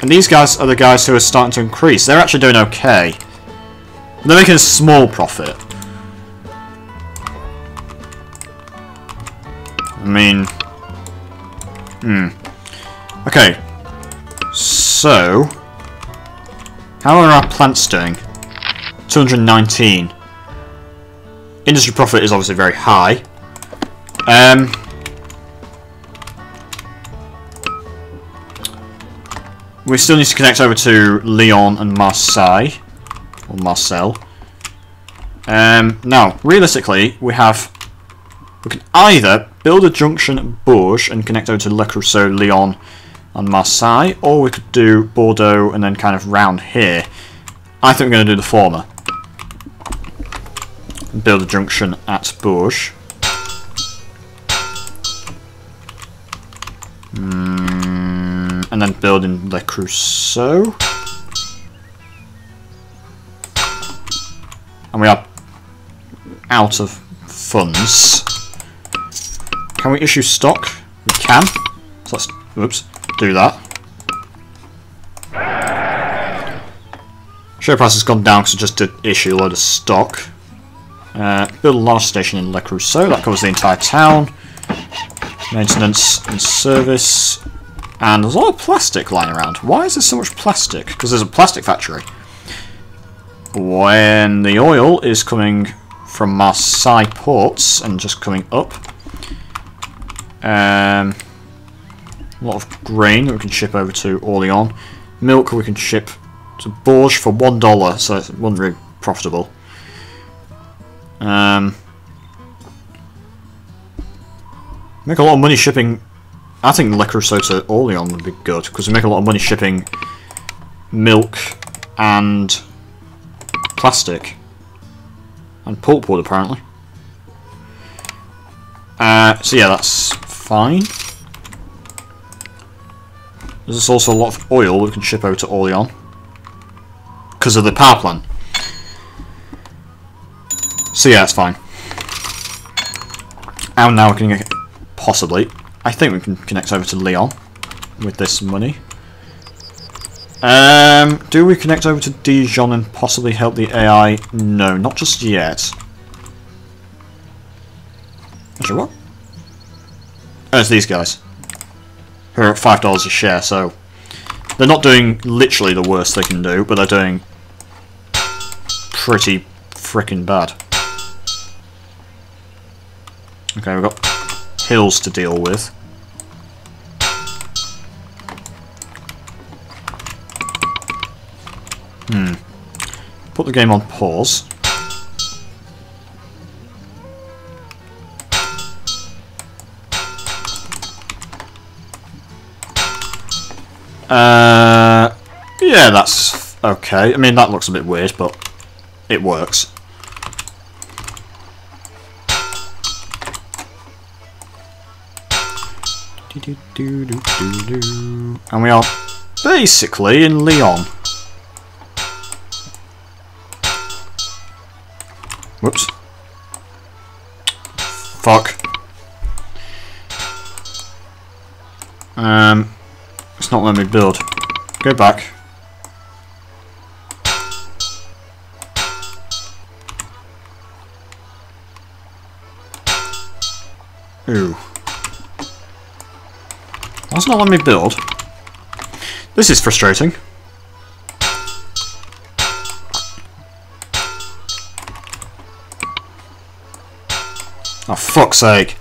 And these guys are the guys who are starting to increase. They're actually doing okay. They're making a small profit. I mean... Hmm. Okay. So... How are our plants doing? 219. Industry profit is obviously very high. Um... We still need to connect over to Lyon and Marseille. Or Marcel. Um, now, realistically, we have... We can either build a junction at Bourges and connect over to Le Creusot, Lyon and Marseille, or we could do Bordeaux and then kind of round here. I think we're going to do the former. Build a junction at Bourges. Mm, and then build in Le Creusot. And we are out of funds. Can we issue stock? We can. So let's, oops, do that. Share price has gone down because I just did issue a load of stock. Uh, build a large station in Le Creusot, that covers the entire town. Maintenance and service. And there's a lot of plastic lying around. Why is there so much plastic? Because there's a plastic factory. When the oil is coming from Marseille ports and just coming up. Um, a lot of grain that we can ship over to Orléans. Milk we can ship to Bourges for one dollar, so it wasn't really profitable. Um, make a lot of money shipping. I think Creusot to Orléans would be good because we make a lot of money shipping milk and plastic and pulpwood apparently. Uh, so yeah, that's fine. There's also a lot of oil we can ship out to Orléans because of the power plant. So yeah, it's fine. And now we can possibly, I think we can connect over to Lyon with this money. Um, do we connect over to Dijon and possibly help the AI? No, not just yet. Actually, what? Oh, it's these guys. Who are at $5 a share, so... They're not doing literally the worst they can do, but they're doing pretty freaking bad. Okay, we've got hills to deal with. Hmm. Put the game on pause. Uh, yeah, that's okay. I mean, that looks a bit weird, but it works. And we are basically in Lyon. Whoops. Fuck. Um, it's not letting me build. Go back. Ooh. That's not letting me build. This is frustrating. Oh, fuck's sake.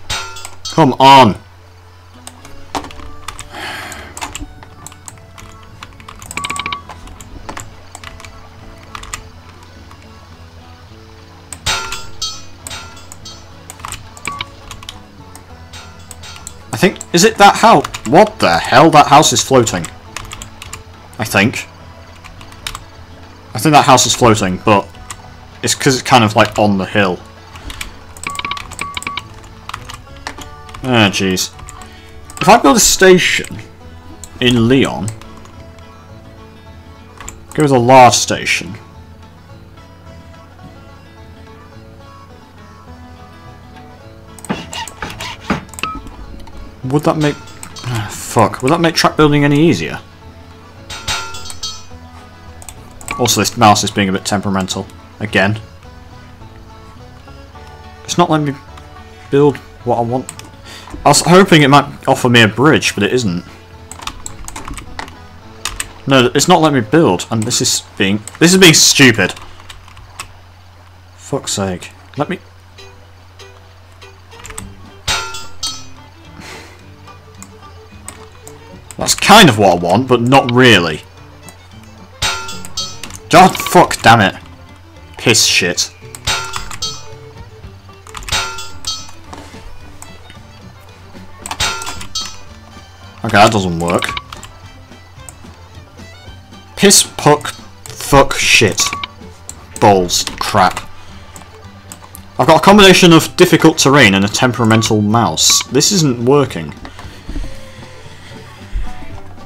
Come on. I think, is it that house? What the hell? That house is floating. I think. I think that house is floating, but it's because it's kind of like on the hill. Ah, jeez. If I build a station in Lyon, go with a large station. Would that make... Fuck. will that make track building any easier? Also, this mouse is being a bit temperamental. Again. It's not letting me build what I want. I was hoping it might offer me a bridge, but it isn't. No, it's not letting me build, and this is being... This is being stupid. Fuck's sake. Let me... That's kind of what I want, but not really. God, fuck, damn it. Piss shit. Okay, that doesn't work. Piss, puck, fuck, shit. Balls, crap. I've got a combination of difficult terrain and a temperamental mouse. This isn't working.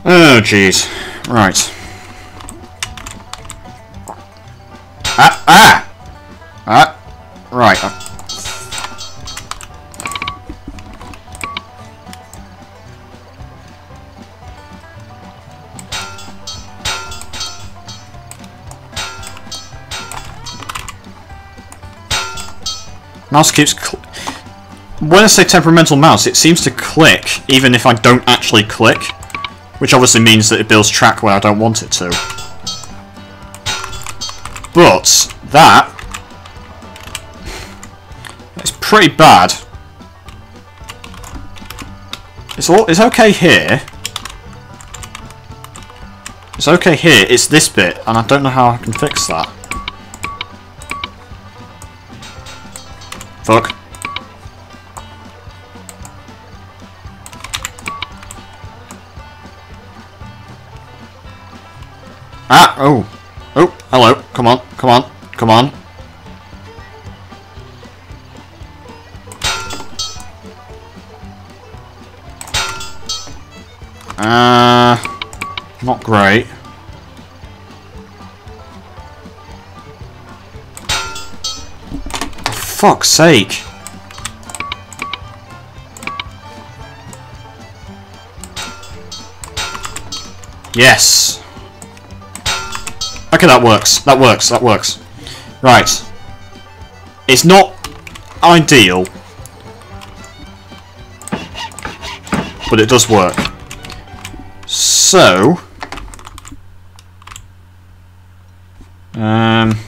Oh, jeez. Right. Ah! Ah! Ah! Right. Mouse keeps... when I say temperamental mouse, it seems to click, even if I don't actually click. Which obviously means that it builds track where I don't want it to. But, that... It's pretty bad. It's all it's okay here. It's okay here, it's this bit, and I don't know how I can fix that. Fuck. Ah! Oh! Oh! Hello! Come on! Come on! Come on! Uh, not great. fuck's sake. Yes. Okay, that works. That works. That works. Right. It's not ideal. But it does work. So... Um...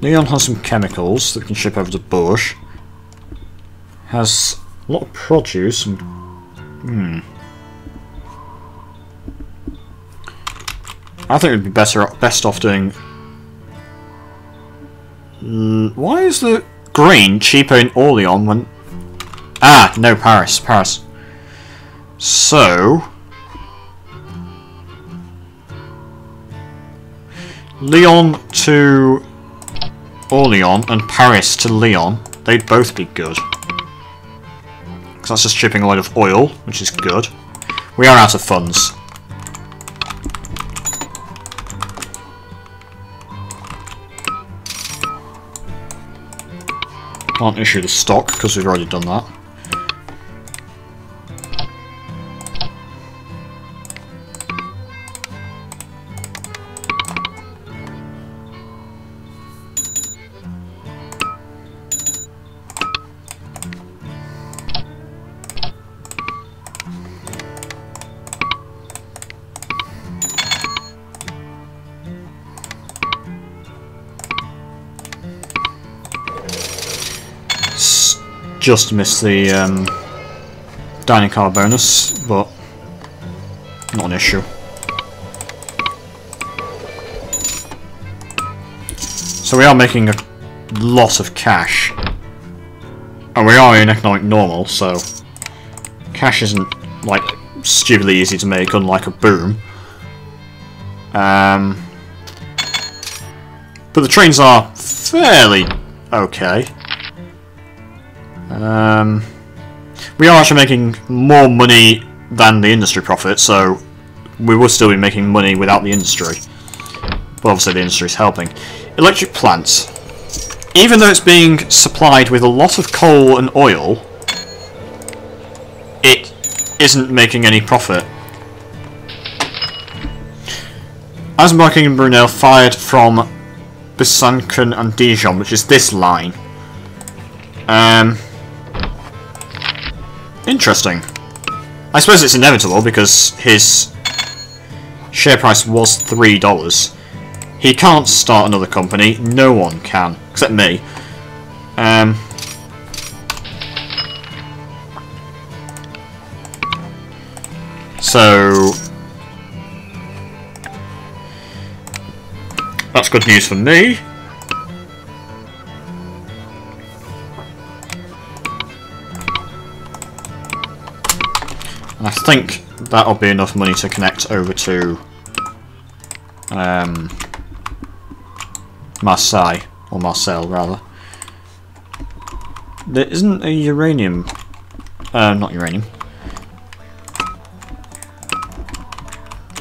Lyon has some chemicals that can ship over to Bourges. Has A lot of produce. Hmm. I think it'd be better, best off doing. Mm, why is the green cheaper in Orleans when? Ah, no, Paris, Paris. So. Lyon to Orleans and Paris to Lyon, they'd both be good. Because that's just shipping a load of oil, which is good. We are out of funds. Can't issue the stock because we've already done that. Just missed the um, dining car bonus, but not an issue. So we are making a lot of cash. And we are in economic normal, so cash isn't like stupidly easy to make, unlike a boom. Um, but the trains are fairly okay. Um, we are actually making more money than the industry profit, so we will still be making money without the industry. But obviously the industry is helping. Electric plants. Even though it's being supplied with a lot of coal and oil, it isn't making any profit. Isambard and Brunel fired from Besançon and Dijon, which is this line. Um, Interesting. I suppose it's inevitable because his share price was $3. He can't start another company. No one can, except me. Um, so... That's good news for me. Think that'll be enough money to connect over to um, Marseille, or Marcel rather. There isn't a uranium, uh, not uranium.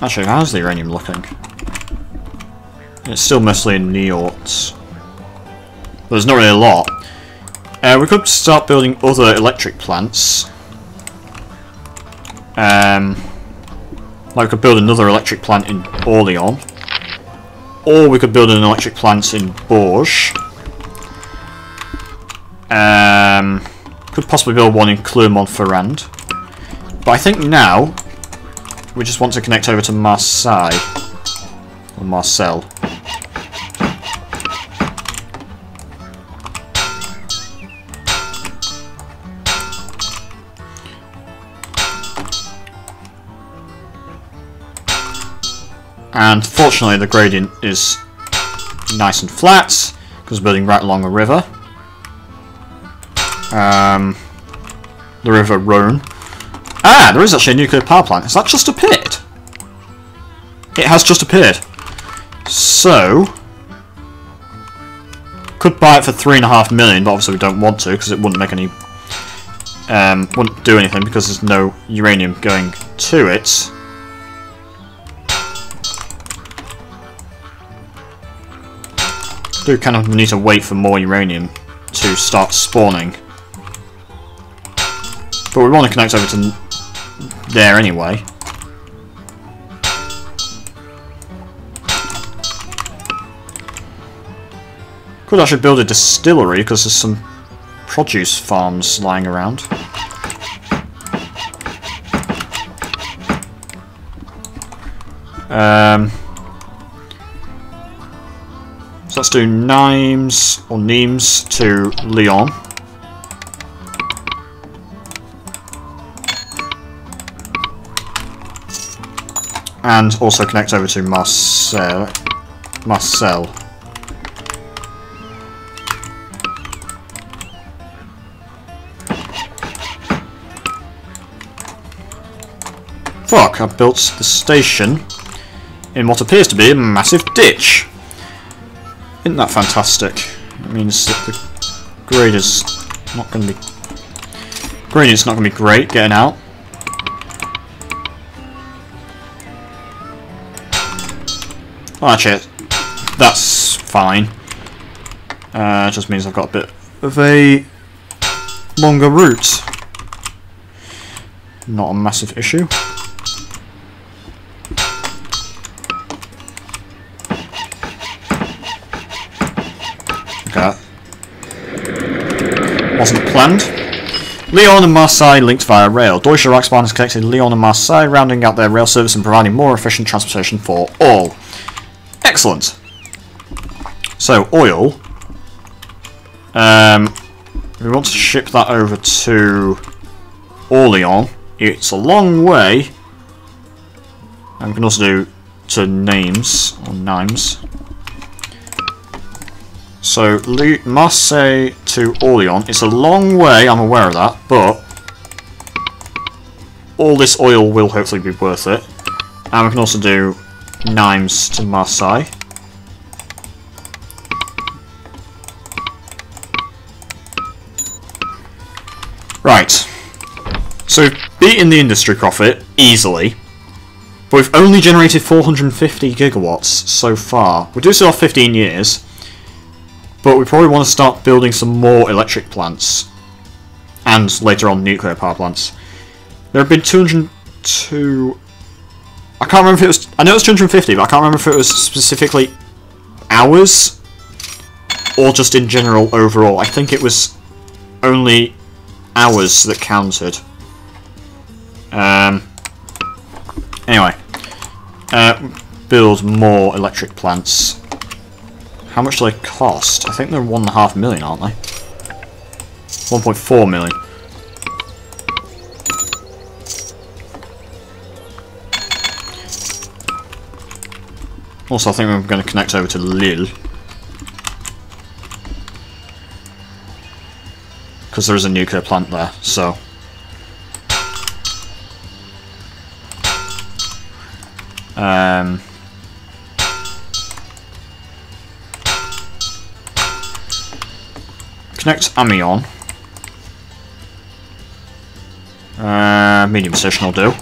Actually, how's the uranium looking? It's still mostly in Niort. There's not really a lot. Uh, we could start building other electric plants. Um, like we could build another electric plant in Orleans. Or we could build an electric plant in Bourges. Um, could possibly build one in Clermont-Ferrand. But I think now we just want to connect over to Marseille. Or Marcel. And fortunately the gradient is nice and flat, because we're building right along a river. Um, the River Rhone. Ah, there is actually a nuclear power plant. Has that just appeared? It has just appeared. So, could buy it for three and a half million, but obviously we don't want to because it wouldn't make any, um, wouldn't do anything because there's no uranium going to it. Do kind of need to wait for more uranium to start spawning. But we want to connect over to there anyway. Could actually build a distillery because there's some produce farms lying around. Um, so let's do Nimes or Nimes to Lyon. And also connect over to Marseille. Marseille. Fuck, I built the station in what appears to be a massive ditch. Isn't that fantastic? It means that the grade is not going to be... Gradient's not going to be great getting out. Oh, actually, that's fine. Uh, it just means I've got a bit of a longer route. Not a massive issue. Planned. Lyon and Marseille linked via rail. Deutsche Reichsbahn has connected Lyon and Marseille, rounding out their rail service and providing more efficient transportation for all. Excellent. So, oil. Um, we want to ship that over to Orleans. It's a long way. And we can also do to names, or Nimes. So, Marseille to Orleans. It's a long way, I'm aware of that, but all this oil will hopefully be worth it. And we can also do Nimes to Marseille. Right. So we've beaten the industry profit easily. But we've only generated 450 gigawatts so far. We do still have 15 years. But we probably want to start building some more electric plants. And later on nuclear power plants. There have been 202 I can't remember if it was... I know it was 250, but I can't remember if it was specifically hours or just in general overall. I think it was only hours that counted. Um, anyway. Uh, build more electric plants. How much do they cost? I think they're one and a half million, aren't they? 1.4 million. Also, I think we're going to connect over to Lille. Because there is a nuclear plant there, so... Um... Connect Amiens. Uh, medium position will do.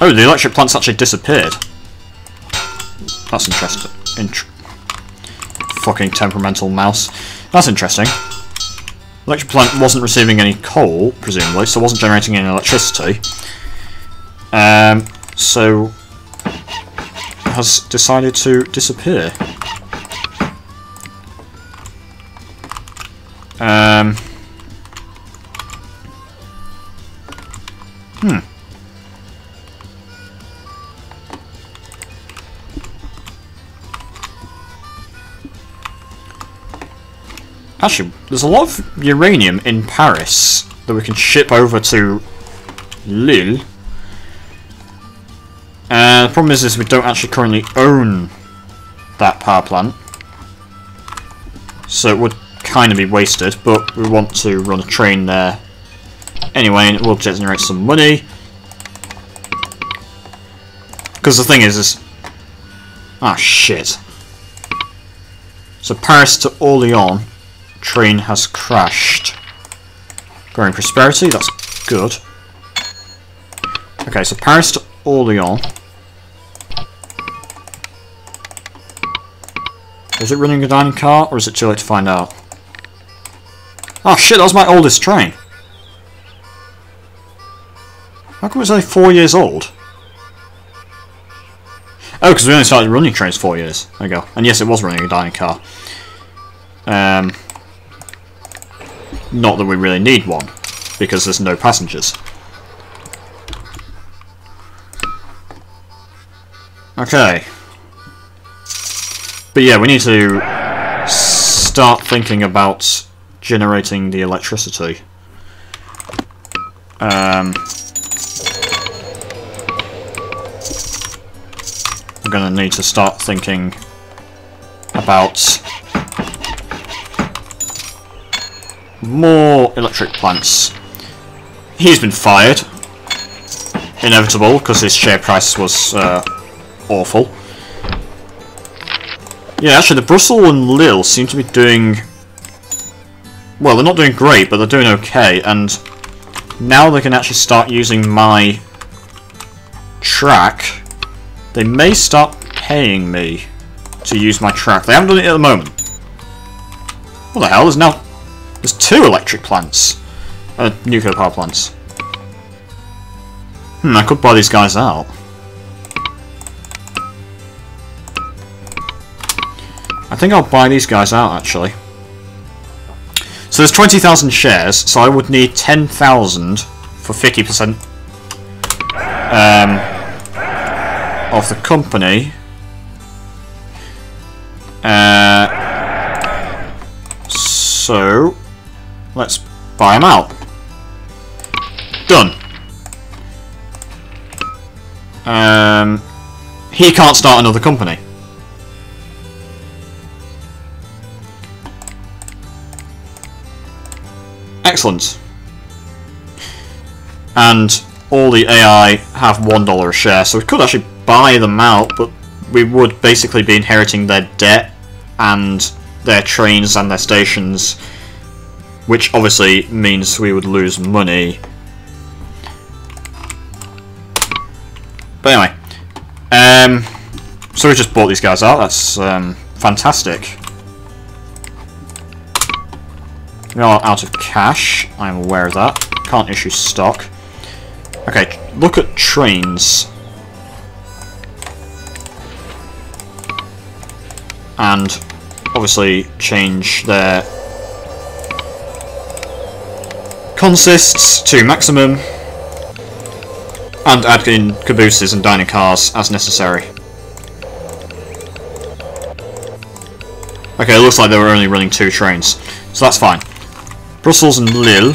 Oh, the electric plant's actually disappeared. That's interesting. Int fucking temperamental mouse. That's interesting. Electric plant wasn't receiving any coal, presumably, so wasn't generating any electricity. Um, so has decided to disappear. Um, hmm. Actually, there's a lot of uranium in Paris that we can ship over to Lille. Uh, the problem is, is we don't actually currently own that power plant. So it would kind of be wasted, but we want to run a train there anyway, and it will generate some money. Because the thing is, is... Ah, shit. So Paris to Orléans train has crashed. Growing prosperity, that's good. Okay, so Paris to Orleans. Was it running a dining car, or is it too late to find out? Oh shit, that was my oldest train. How come it's only four years old? Oh, because we only started running trains four years. ago. And yes, it was running a dining car. Um, not that we really need one, because there's no passengers. Okay. But yeah, we need to start thinking about generating the electricity. Um, I'm going to need to start thinking about more electric plants. He's been fired. Inevitable, because his share price was uh, awful. Yeah, actually, the Brussels and Lille seem to be doing well, they're not doing great, but they're doing okay, and now they can actually start using my track. They may start paying me to use my track. They haven't done it at the moment. What the hell? There's now... There's two electric plants. Uh, nuclear power plants. Hmm, I could buy these guys out. I think I'll buy these guys out, actually. So there's 20,000 shares, so I would need 10,000 for 50% um, of the company. Uh, so, let's buy them out. Done. Um, he can't start another company. Excellent. And all the AI have $1 a share, so we could actually buy them out, but we would basically be inheriting their debt and their trains and their stations, which obviously means we would lose money. But anyway, um, so we just bought these guys out, that's um, fantastic. We are out of cash, I'm aware of that. Can't issue stock. Okay, look at trains. And obviously change their consists to maximum and add in cabooses and dining cars as necessary. Okay, it looks like they were only running two trains, so that's fine. Brussels and Lille,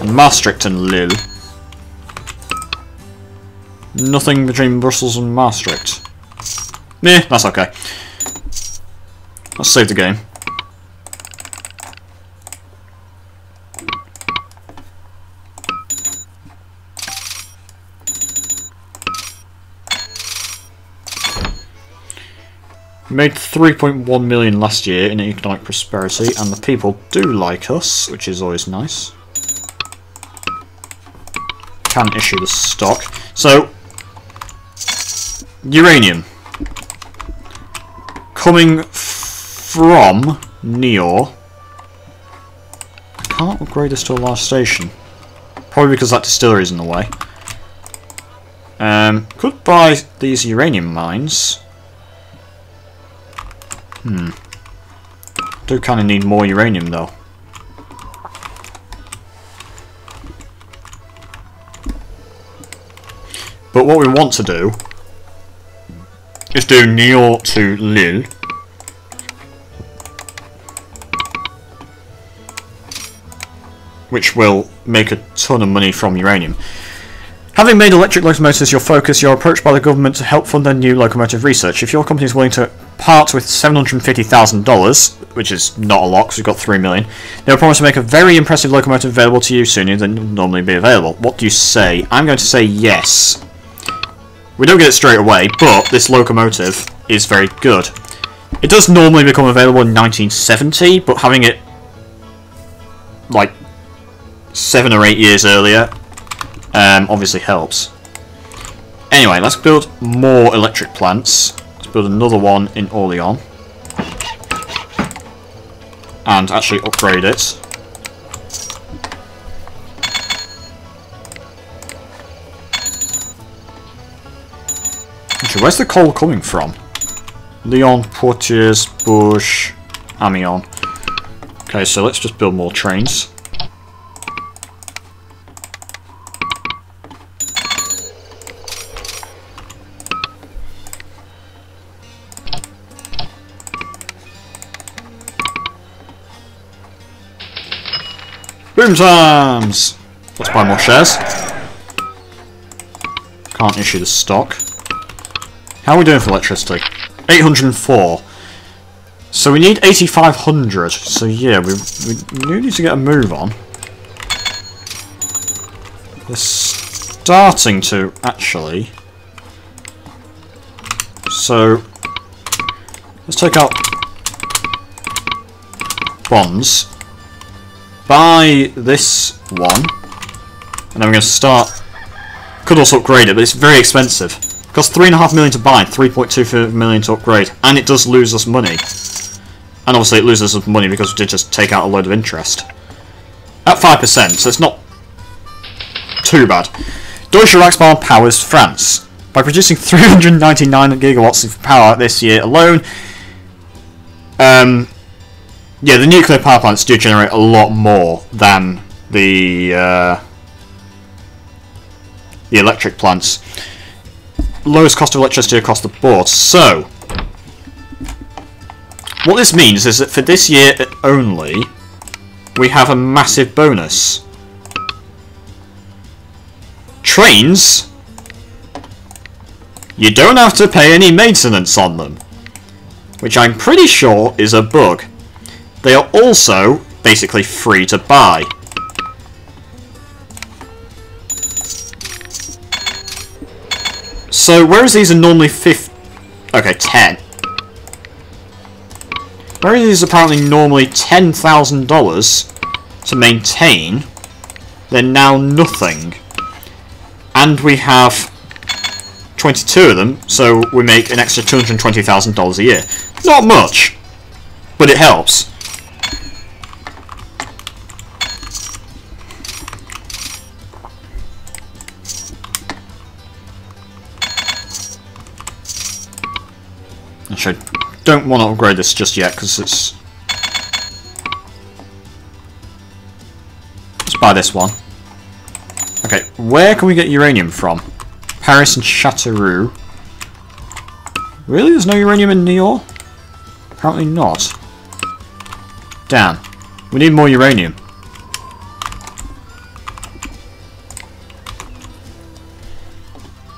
and Maastricht and Lille. Nothing between Brussels and Maastricht. Meh, that's okay. Let's save the game. Made 3.1 million last year in economic prosperity, and the people do like us, which is always nice. Can issue the stock. So, uranium. Coming from Niort. I can't upgrade this to a large station. Probably because that distillery is in the way. Um, could buy these uranium mines. Hmm. Do kind of need more uranium though. But what we want to do is do Niort to Lille. Which will make a ton of money from uranium. Having made electric locomotives your focus, you're approached by the government to help fund their new locomotive research. If your company is willing to part with $750,000, which is not a lot because we've got 3 million, they will promise to make a very impressive locomotive available to you sooner than would normally be available. What do you say? I'm going to say yes. We don't get it straight away, but this locomotive is very good. It does normally become available in 1970, but having it like seven or eight years earlier um, obviously helps. Anyway, let's build more electric plants. Build another one in Orléans. And actually upgrade it. Actually, where's the coal coming from? Lyon, Poitiers, Bourges, Amiens. Okay, so let's just build more trains. Times! Let's buy more shares. Can't issue the stock. How are we doing for electricity? 804. So we need 8500. So yeah, we, we need to get a move on. We're starting to, actually. So, let's take out bonds. Buy this one. And then we're going to start... Could also upgrade it, but it's very expensive. It costs 3.5 million to buy, 3.2 million to upgrade. And it does lose us money. And obviously it loses us money because we did just take out a load of interest. At 5%, so it's not too bad. Deutsche Reichsbahn powers France. By producing 399 gigawatts of power this year alone, um, yeah, the nuclear power plants do generate a lot more than the uh, the electric plants. Lowest cost of electricity across the board. So, what this means is that for this year only, we have a massive bonus. Trains, you don't have to pay any maintenance on them, which I'm pretty sure is a bug. They are also basically free to buy. So, whereas these are normally 50... Okay, 10. Whereas these are apparently normally $10,000 to maintain, they're now nothing. And we have 22 of them, so we make an extra $220,000 a year. Not much, but it helps. Actually, I don't want to upgrade this just yet because it's... Let's buy this one. Okay, where can we get uranium from? Paris and Chateauroux. Really? There's no uranium in Niort? Apparently not. Damn. We need more uranium.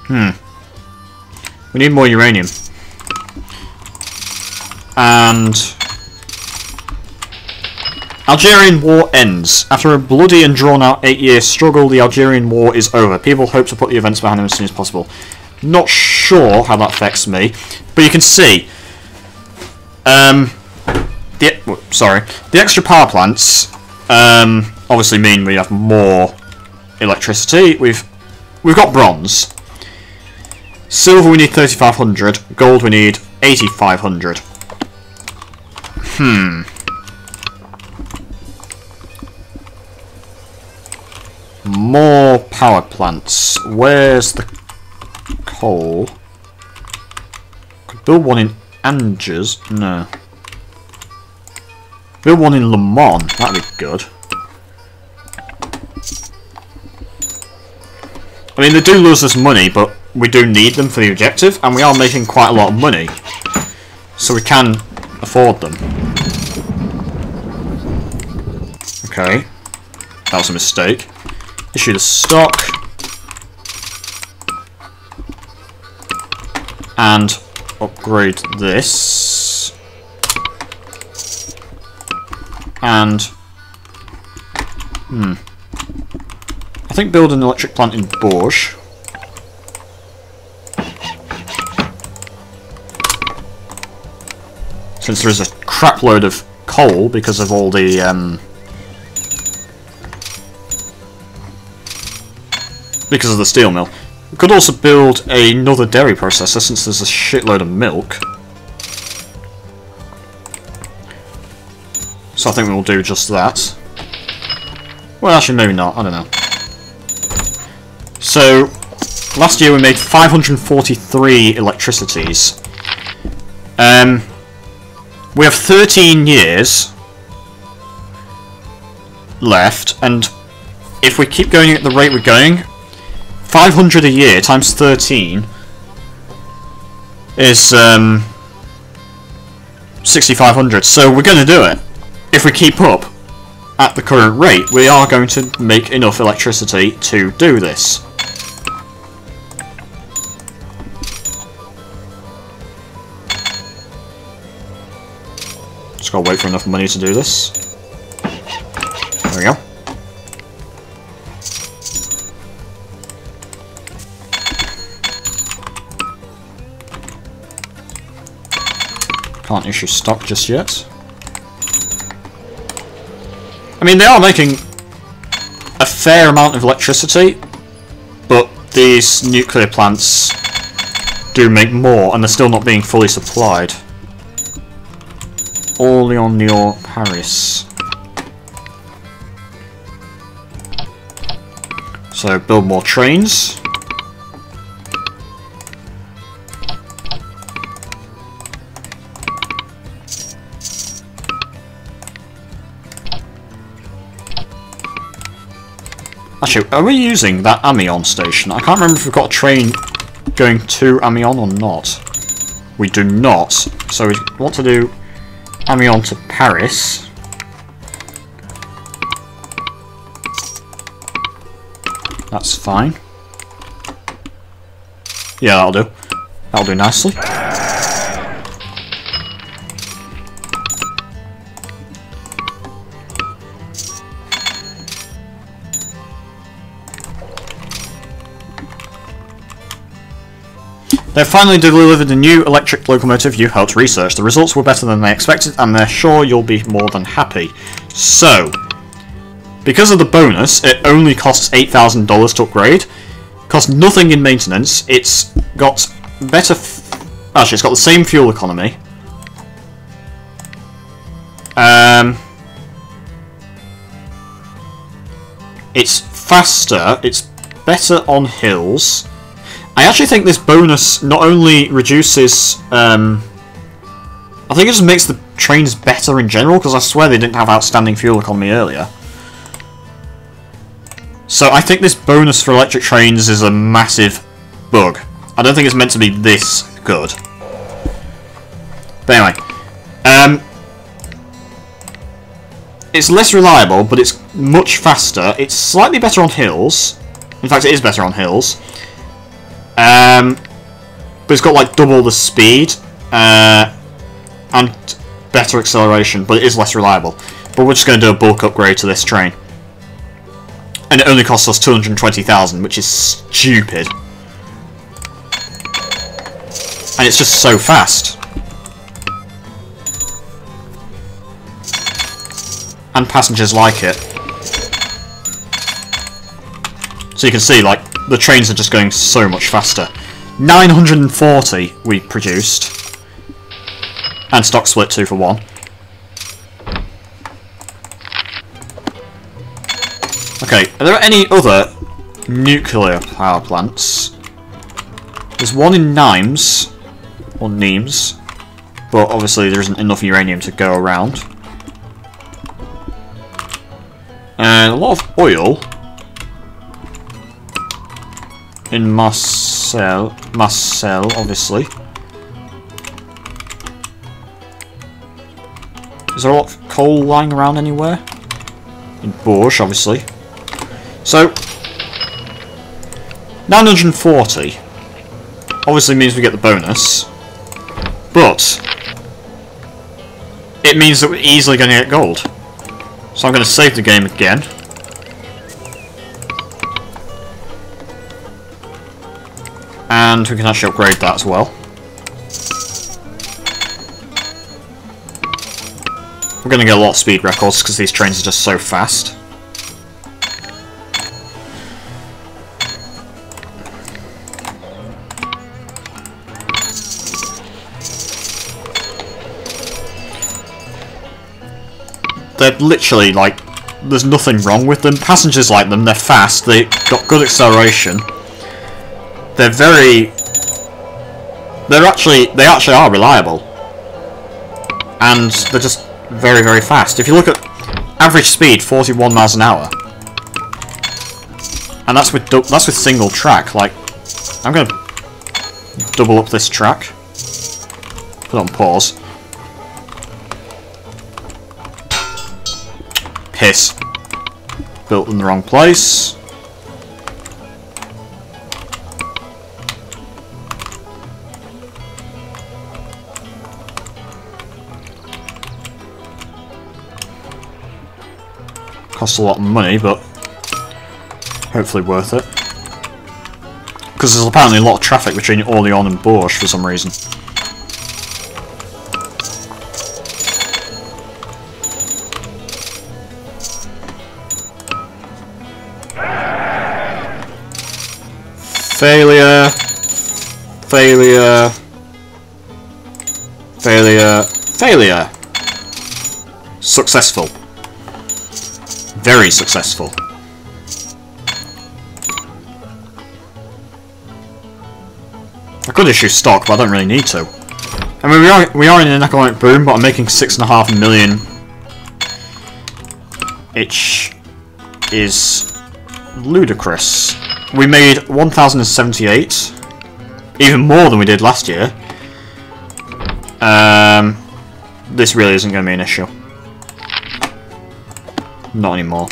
Hmm. We need more uranium and Algerian War ends. After a bloody and drawn-out eight-year struggle, the Algerian War is over. People hope to put the events behind them as soon as possible. Not sure how that affects me, but you can see. Um, the sorry, the extra power plants um, obviously mean we have more electricity. We've we've got bronze. Silver we need 3500. Gold we need 8500. Hmm. More power plants. Where's the coal? Could build one in Angers. No. Build one in Le Mans. That'd be good. I mean, they do lose us money, but we do need them for the objective, and we are making quite a lot of money. So we can afford them. Okay. That was a mistake. Issue the stock. And upgrade this. And... Hmm. I think build an electric plant in Bourges. Since there is a crapload of coal because of all the um, because of the steel mill. We could also build another dairy processor since there's a shitload of milk. So I think we'll do just that. Well, actually, maybe not. I don't know. So, last year we made 543 electricities. Um, we have 13 years left, and if we keep going at the rate we're going, 500 a year times 13 is um, 6,500. So we're going to do it. If we keep up at the current rate, we are going to make enough electricity to do this. Gotta wait for enough money to do this. There we go. Can't issue stock just yet. I mean, they are making a fair amount of electricity, but these nuclear plants do make more, and they're still not being fully supplied. Orléans near Paris. So build more trains. Actually, are we using that Amiens station? I can't remember if we've got a train going to Amiens or not. We do not. So we want to do Amiens to Paris. That's fine. Yeah, that'll do. That'll do nicely. They've finally delivered a new electric locomotive you helped research. The results were better than they expected, and they're sure you'll be more than happy. So, because of the bonus, it only costs $8,000 to upgrade. Costs nothing in maintenance. It's got better... Actually, it's got the same fuel economy. Um, it's faster. It's better on hills. I actually think this bonus not only reduces... Um, I think it just makes the trains better in general, because I swear they didn't have outstanding fuel economy earlier. So I think this bonus for electric trains is a massive bug. I don't think it's meant to be this good. But anyway. Um, it's less reliable, but it's much faster. It's slightly better on hills. In fact, it is better on hills. Um, but it's got like double the speed uh, and better acceleration, but it is less reliable. But we're just going to do a bulk upgrade to this train. And it only costs us 220,000, which is stupid. And it's just so fast. And passengers like it. So you can see, like, the trains are just going so much faster. 940 we produced. And stock split 2 for 1. Okay, are there any other nuclear power plants? There's one in Nimes, or Nimes, but obviously there isn't enough uranium to go around. And a lot of oil in Marseille, Marseille, obviously. Is there a lot of coal lying around anywhere? In Bourges, obviously. So, 940 obviously means we get the bonus, but it means that we're easily going to get gold. So I'm going to save the game again. And we can actually upgrade that as well. We're going to get a lot of speed records because these trains are just so fast. They're literally like, there's nothing wrong with them. Passengers like them, they're fast, they've got good acceleration they're very... They're actually... They actually are reliable. And they're just very, very fast. If you look at average speed, 41 miles an hour. And that's with that's with single track. Like, I'm to double up this track. Put on pause. Piss. Built in the wrong place. Costs a lot of money, but hopefully worth it. Because there's apparently a lot of traffic between Orleans and Bourges for some reason. Failure. Failure. Failure. Failure. Successful. Very successful. I could issue stock, but I don't really need to. I mean, we are we are in an economic boom, but I'm making six and a half million, which is ludicrous. We made 1,078, even more than we did last year. Um, this really isn't going to be an issue. Not anymore.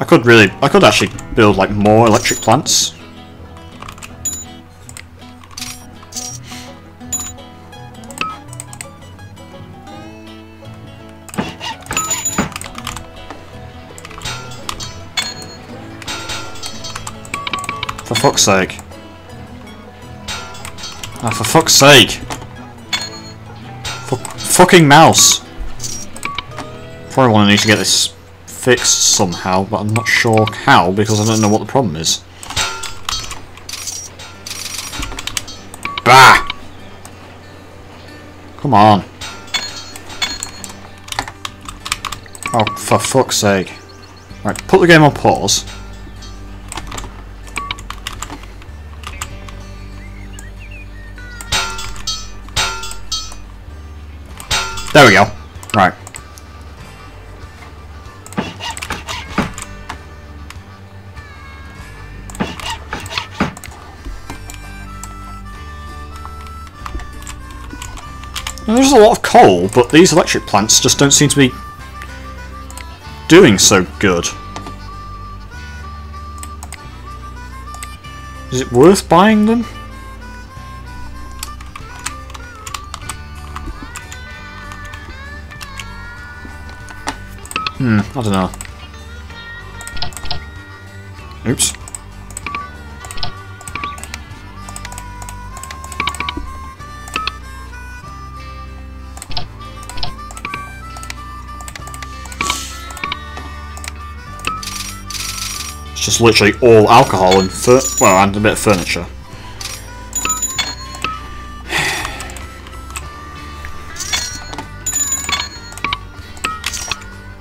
I could really, I could actually build like more electric plants. For fuck's sake. Ah, for fuck's sake. Fucking mouse. Probably want to need to get this fixed somehow, but I'm not sure how because I don't know what the problem is. Bah! Come on. Oh, for fuck's sake. Right, put the game on pause. There we go. Right. there's a lot of coal, but these electric plants just don't seem to be doing so good. Is it worth buying them? Hmm, I don't know. Oops. It's just literally all alcohol and well, and a bit of furniture.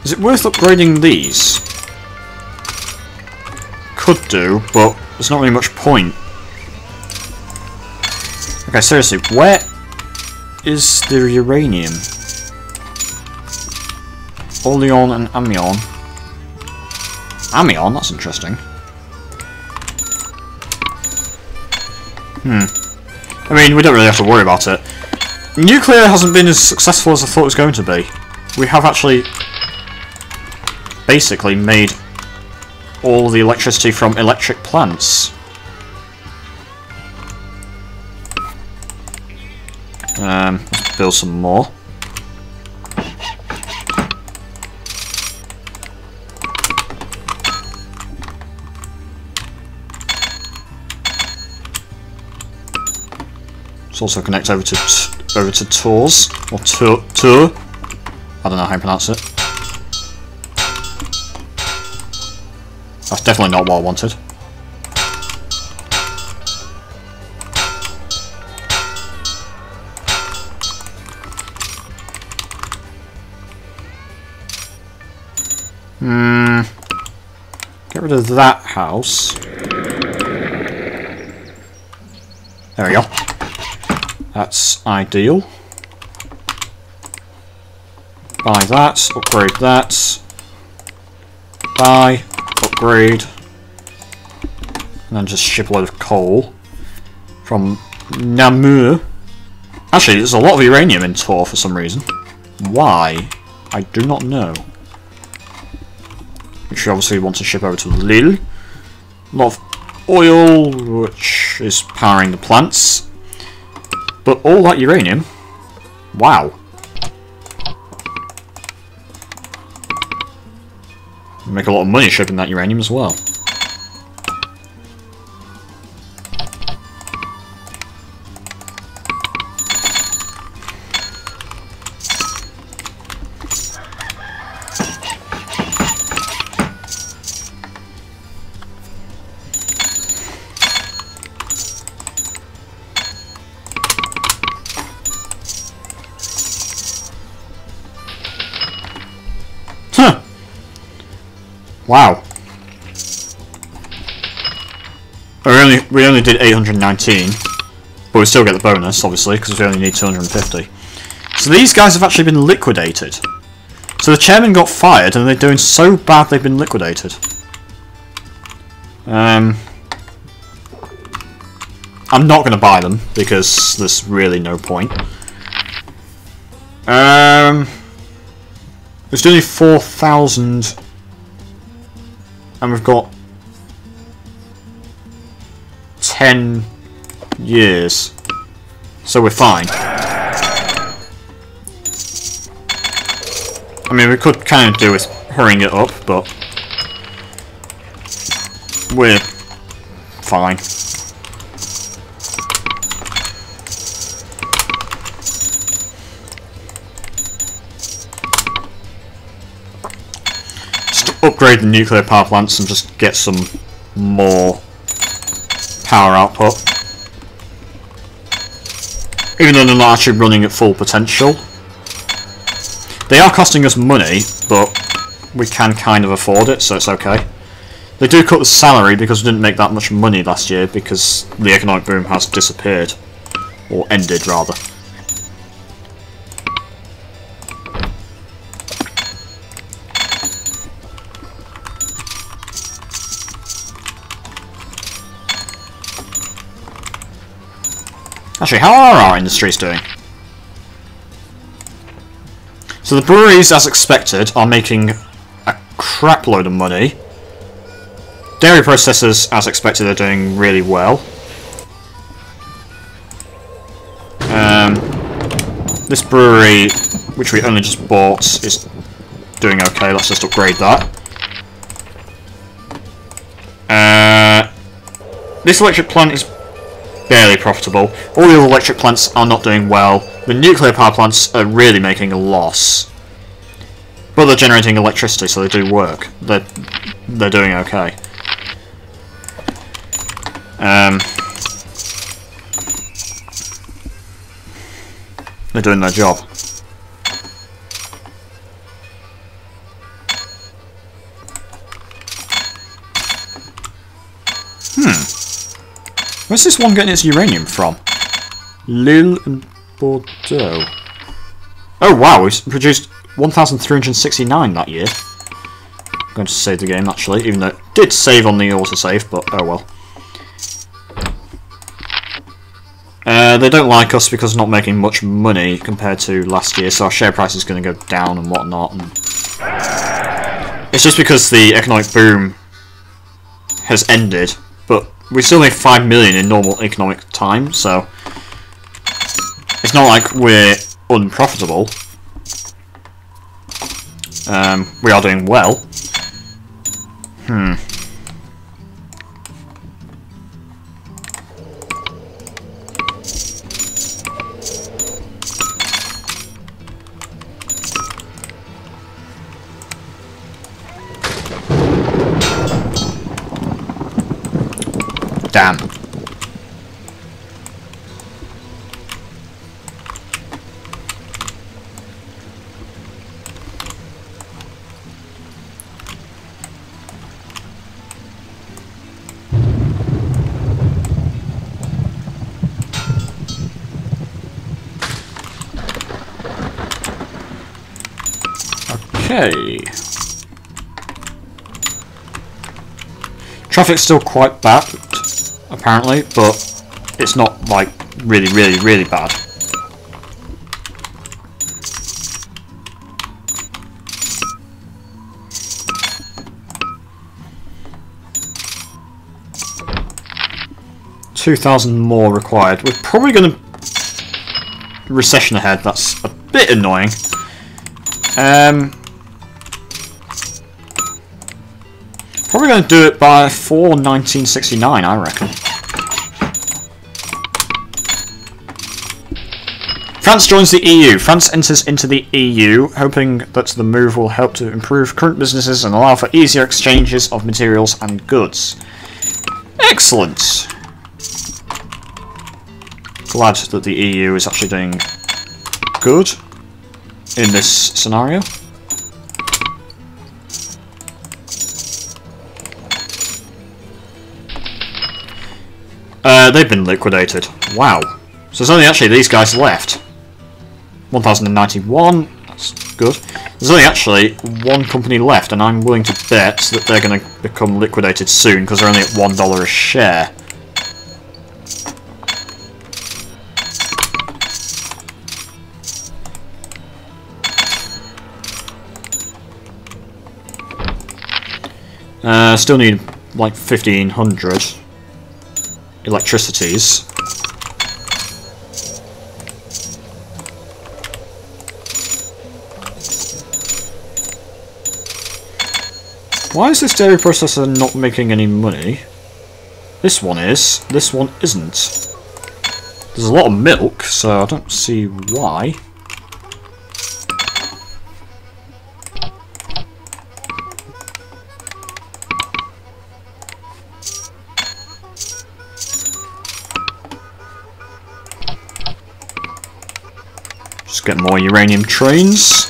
Is it worth upgrading these? Could do, but there's not really much point. Okay, seriously, where is the uranium? Oleon and Amiens. Amiens, that's interesting. Hmm. I mean, we don't really have to worry about it. Nuclear hasn't been as successful as I thought it was going to be. We have actually basically made all the electricity from electric plants. Um, let's build some more. Let's also connect over to over to Tours or Tour. Tour. I don't know how you pronounce it. That's definitely not what I wanted. Hmm. Get rid of that house. There we go. That's ideal. Buy that, upgrade that. Buy, upgrade, and then just ship a load of coal from Namur. Actually, there's a lot of uranium in Tor for some reason. Why? I do not know. Which obviously want to ship over to Lille. A lot of oil, which is powering the plants. But all that uranium, wow. Make a lot of money shipping that uranium as well. Wow. We only we only did 819, but we still get the bonus, obviously, because we only need 250. So these guys have actually been liquidated. So the chairman got fired, and they're doing so bad they've been liquidated. Um, I'm not going to buy them because there's really no point. Um. There's only 4,000 and we've got 10 years. So we're fine. I mean, we could kind of do with hurrying it up, but we're fine. Upgrade the nuclear power plants and just get some more power output. Even though they're not actually running at full potential. They are costing us money, but we can kind of afford it, so it's okay. They do cut the salary because we didn't make that much money last year because the economic boom has disappeared. Or ended, rather. Actually, how are our industries doing? So the breweries, as expected, are making a crap load of money. Dairy processors, as expected, are doing really well. Um, this brewery, which we only just bought, is doing okay. Let's just upgrade that. Uh, this electric plant is barely profitable. All the other electric plants are not doing well. The nuclear power plants are really making a loss. But they're generating electricity, so they do work. They're, they're doing okay. Um, they're doing their job. Where's this one getting its uranium from? Lille and Bordeaux. Oh wow, we produced 1,369 that year. I'm going to save the game actually, even though it did save on the autosave, but oh well. Uh, they don't like us because we're not making much money compared to last year, so our share price is going to go down and whatnot. And it's just because the economic boom has ended, but we still make 5 million in normal economic time, so it's not like we're unprofitable. Um, we are doing well. Hmm. Traffic's still quite bad, apparently, but it's not like really, really, really bad. Two thousand more required. We're probably going to recession ahead. That's a bit annoying. Um, Probably going to do it by 4 1969, I reckon. France joins the EU. France enters into the EU, hoping that the move will help to improve current businesses and allow for easier exchanges of materials and goods. Excellent! Glad that the EU is actually doing good in this scenario. Uh, they've been liquidated. Wow. So there's only actually these guys left. 1091, that's good. There's only actually one company left, and I'm willing to bet that they're going to become liquidated soon, because they're only at $1 a share. Uh, still need like 1500 electricities. Why is this dairy processor not making any money? This one is, this one isn't. There's a lot of milk, so I don't see why. Just get more uranium trains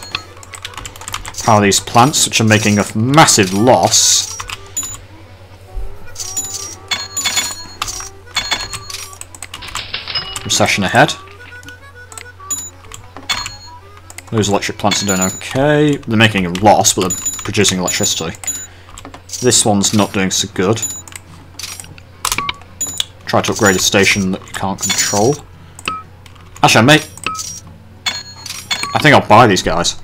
power these plants, which are making a massive loss. Recession ahead. Those electric plants are doing okay. They're making a loss, but they're producing electricity. This one's not doing so good. Try to upgrade a station that you can't control. Actually, I may... I think I'll buy these guys.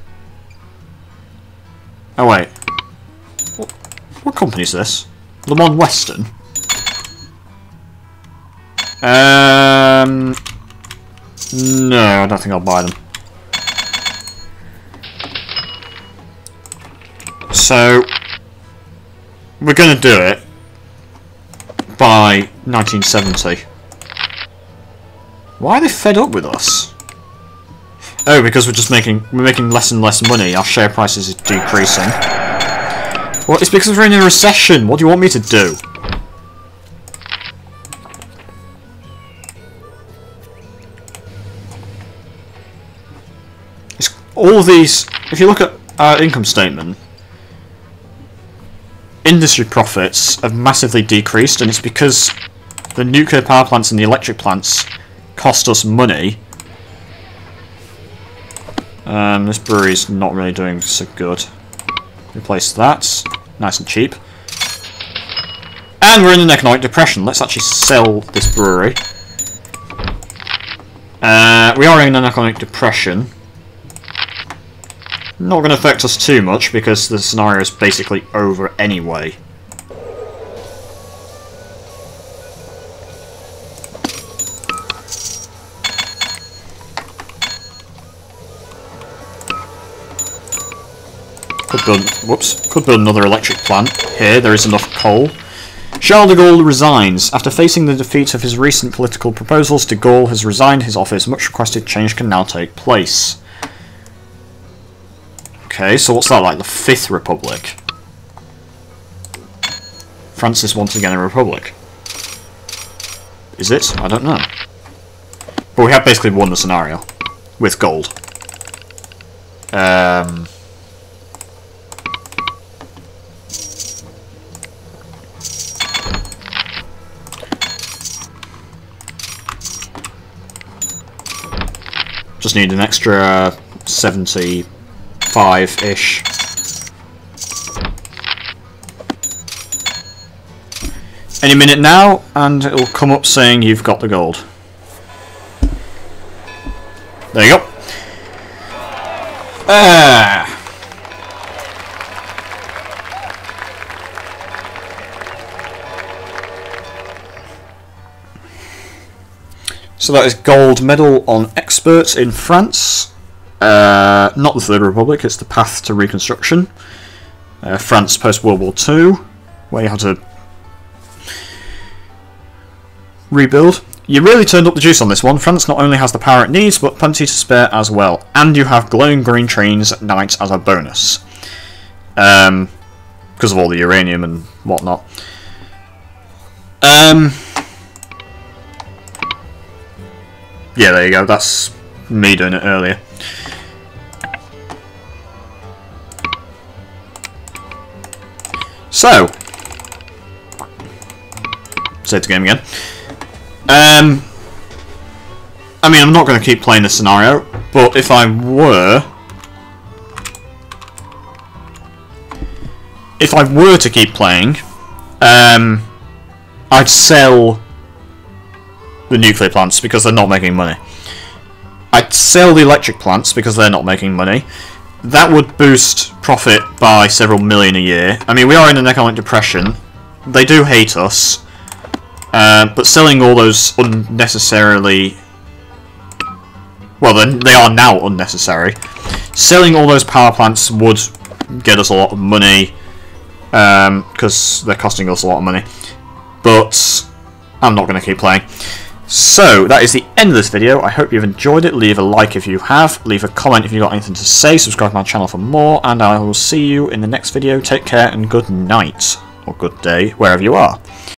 Oh wait. What, what company is this? Le Monde Western? Um, no, I don't think I'll buy them. So, we're going to do it by 1970. Why are they fed up with us? Oh, because we're just making we're making less and less money. Our share prices is decreasing. Well, it's because we're in a recession. What do you want me to do? It's all these. If you look at our income statement, industry profits have massively decreased, and it's because the nuclear power plants and the electric plants cost us money um, this brewery's not really doing so good. Replace that. Nice and cheap. And we're in an economic depression. Let's actually sell this brewery. Uh, we are in an economic depression. Not going to affect us too much because the scenario is basically over anyway. Could build, whoops, could build another electric plant. Here, there is enough coal. Charles de Gaulle resigns. After facing the defeat of his recent political proposals, de Gaulle has resigned his office. Much requested change can now take place. Okay, so what's that like? The Fifth Republic? France is once again a republic. Is it? I don't know. But we have basically won the scenario. With gold. Um... Need an extra 75-ish. Any minute now, and it'll come up saying you've got the gold. There you go. Ah. So that is gold medal on experts in France. Uh, not the Third Republic, it's the path to reconstruction. Uh, France post World War II. where you had to rebuild. You really turned up the juice on this one. France not only has the power it needs, but plenty to spare as well. And you have glowing green trains at night as a bonus. Um, because of all the uranium and whatnot. Um, yeah, there you go. That's me doing it earlier. So, save the game again. Um, I mean, I'm not going to keep playing this scenario, but if I were, if I were to keep playing, um, I'd sell the nuclear plants because they're not making money. I'd sell the electric plants because they're not making money. That would boost profit by several million a year. I mean, we are in an economic depression. They do hate us. Uh, but selling all those unnecessarily... Well, they are now unnecessary. Selling all those power plants would get us a lot of money. Because um, they're costing us a lot of money. But I'm not going to keep playing. So, that is the end of this video. I hope you've enjoyed it. Leave a like if you have. Leave a comment if you've got anything to say. Subscribe to my channel for more. And I will see you in the next video. Take care and good night. Or good day, wherever you are.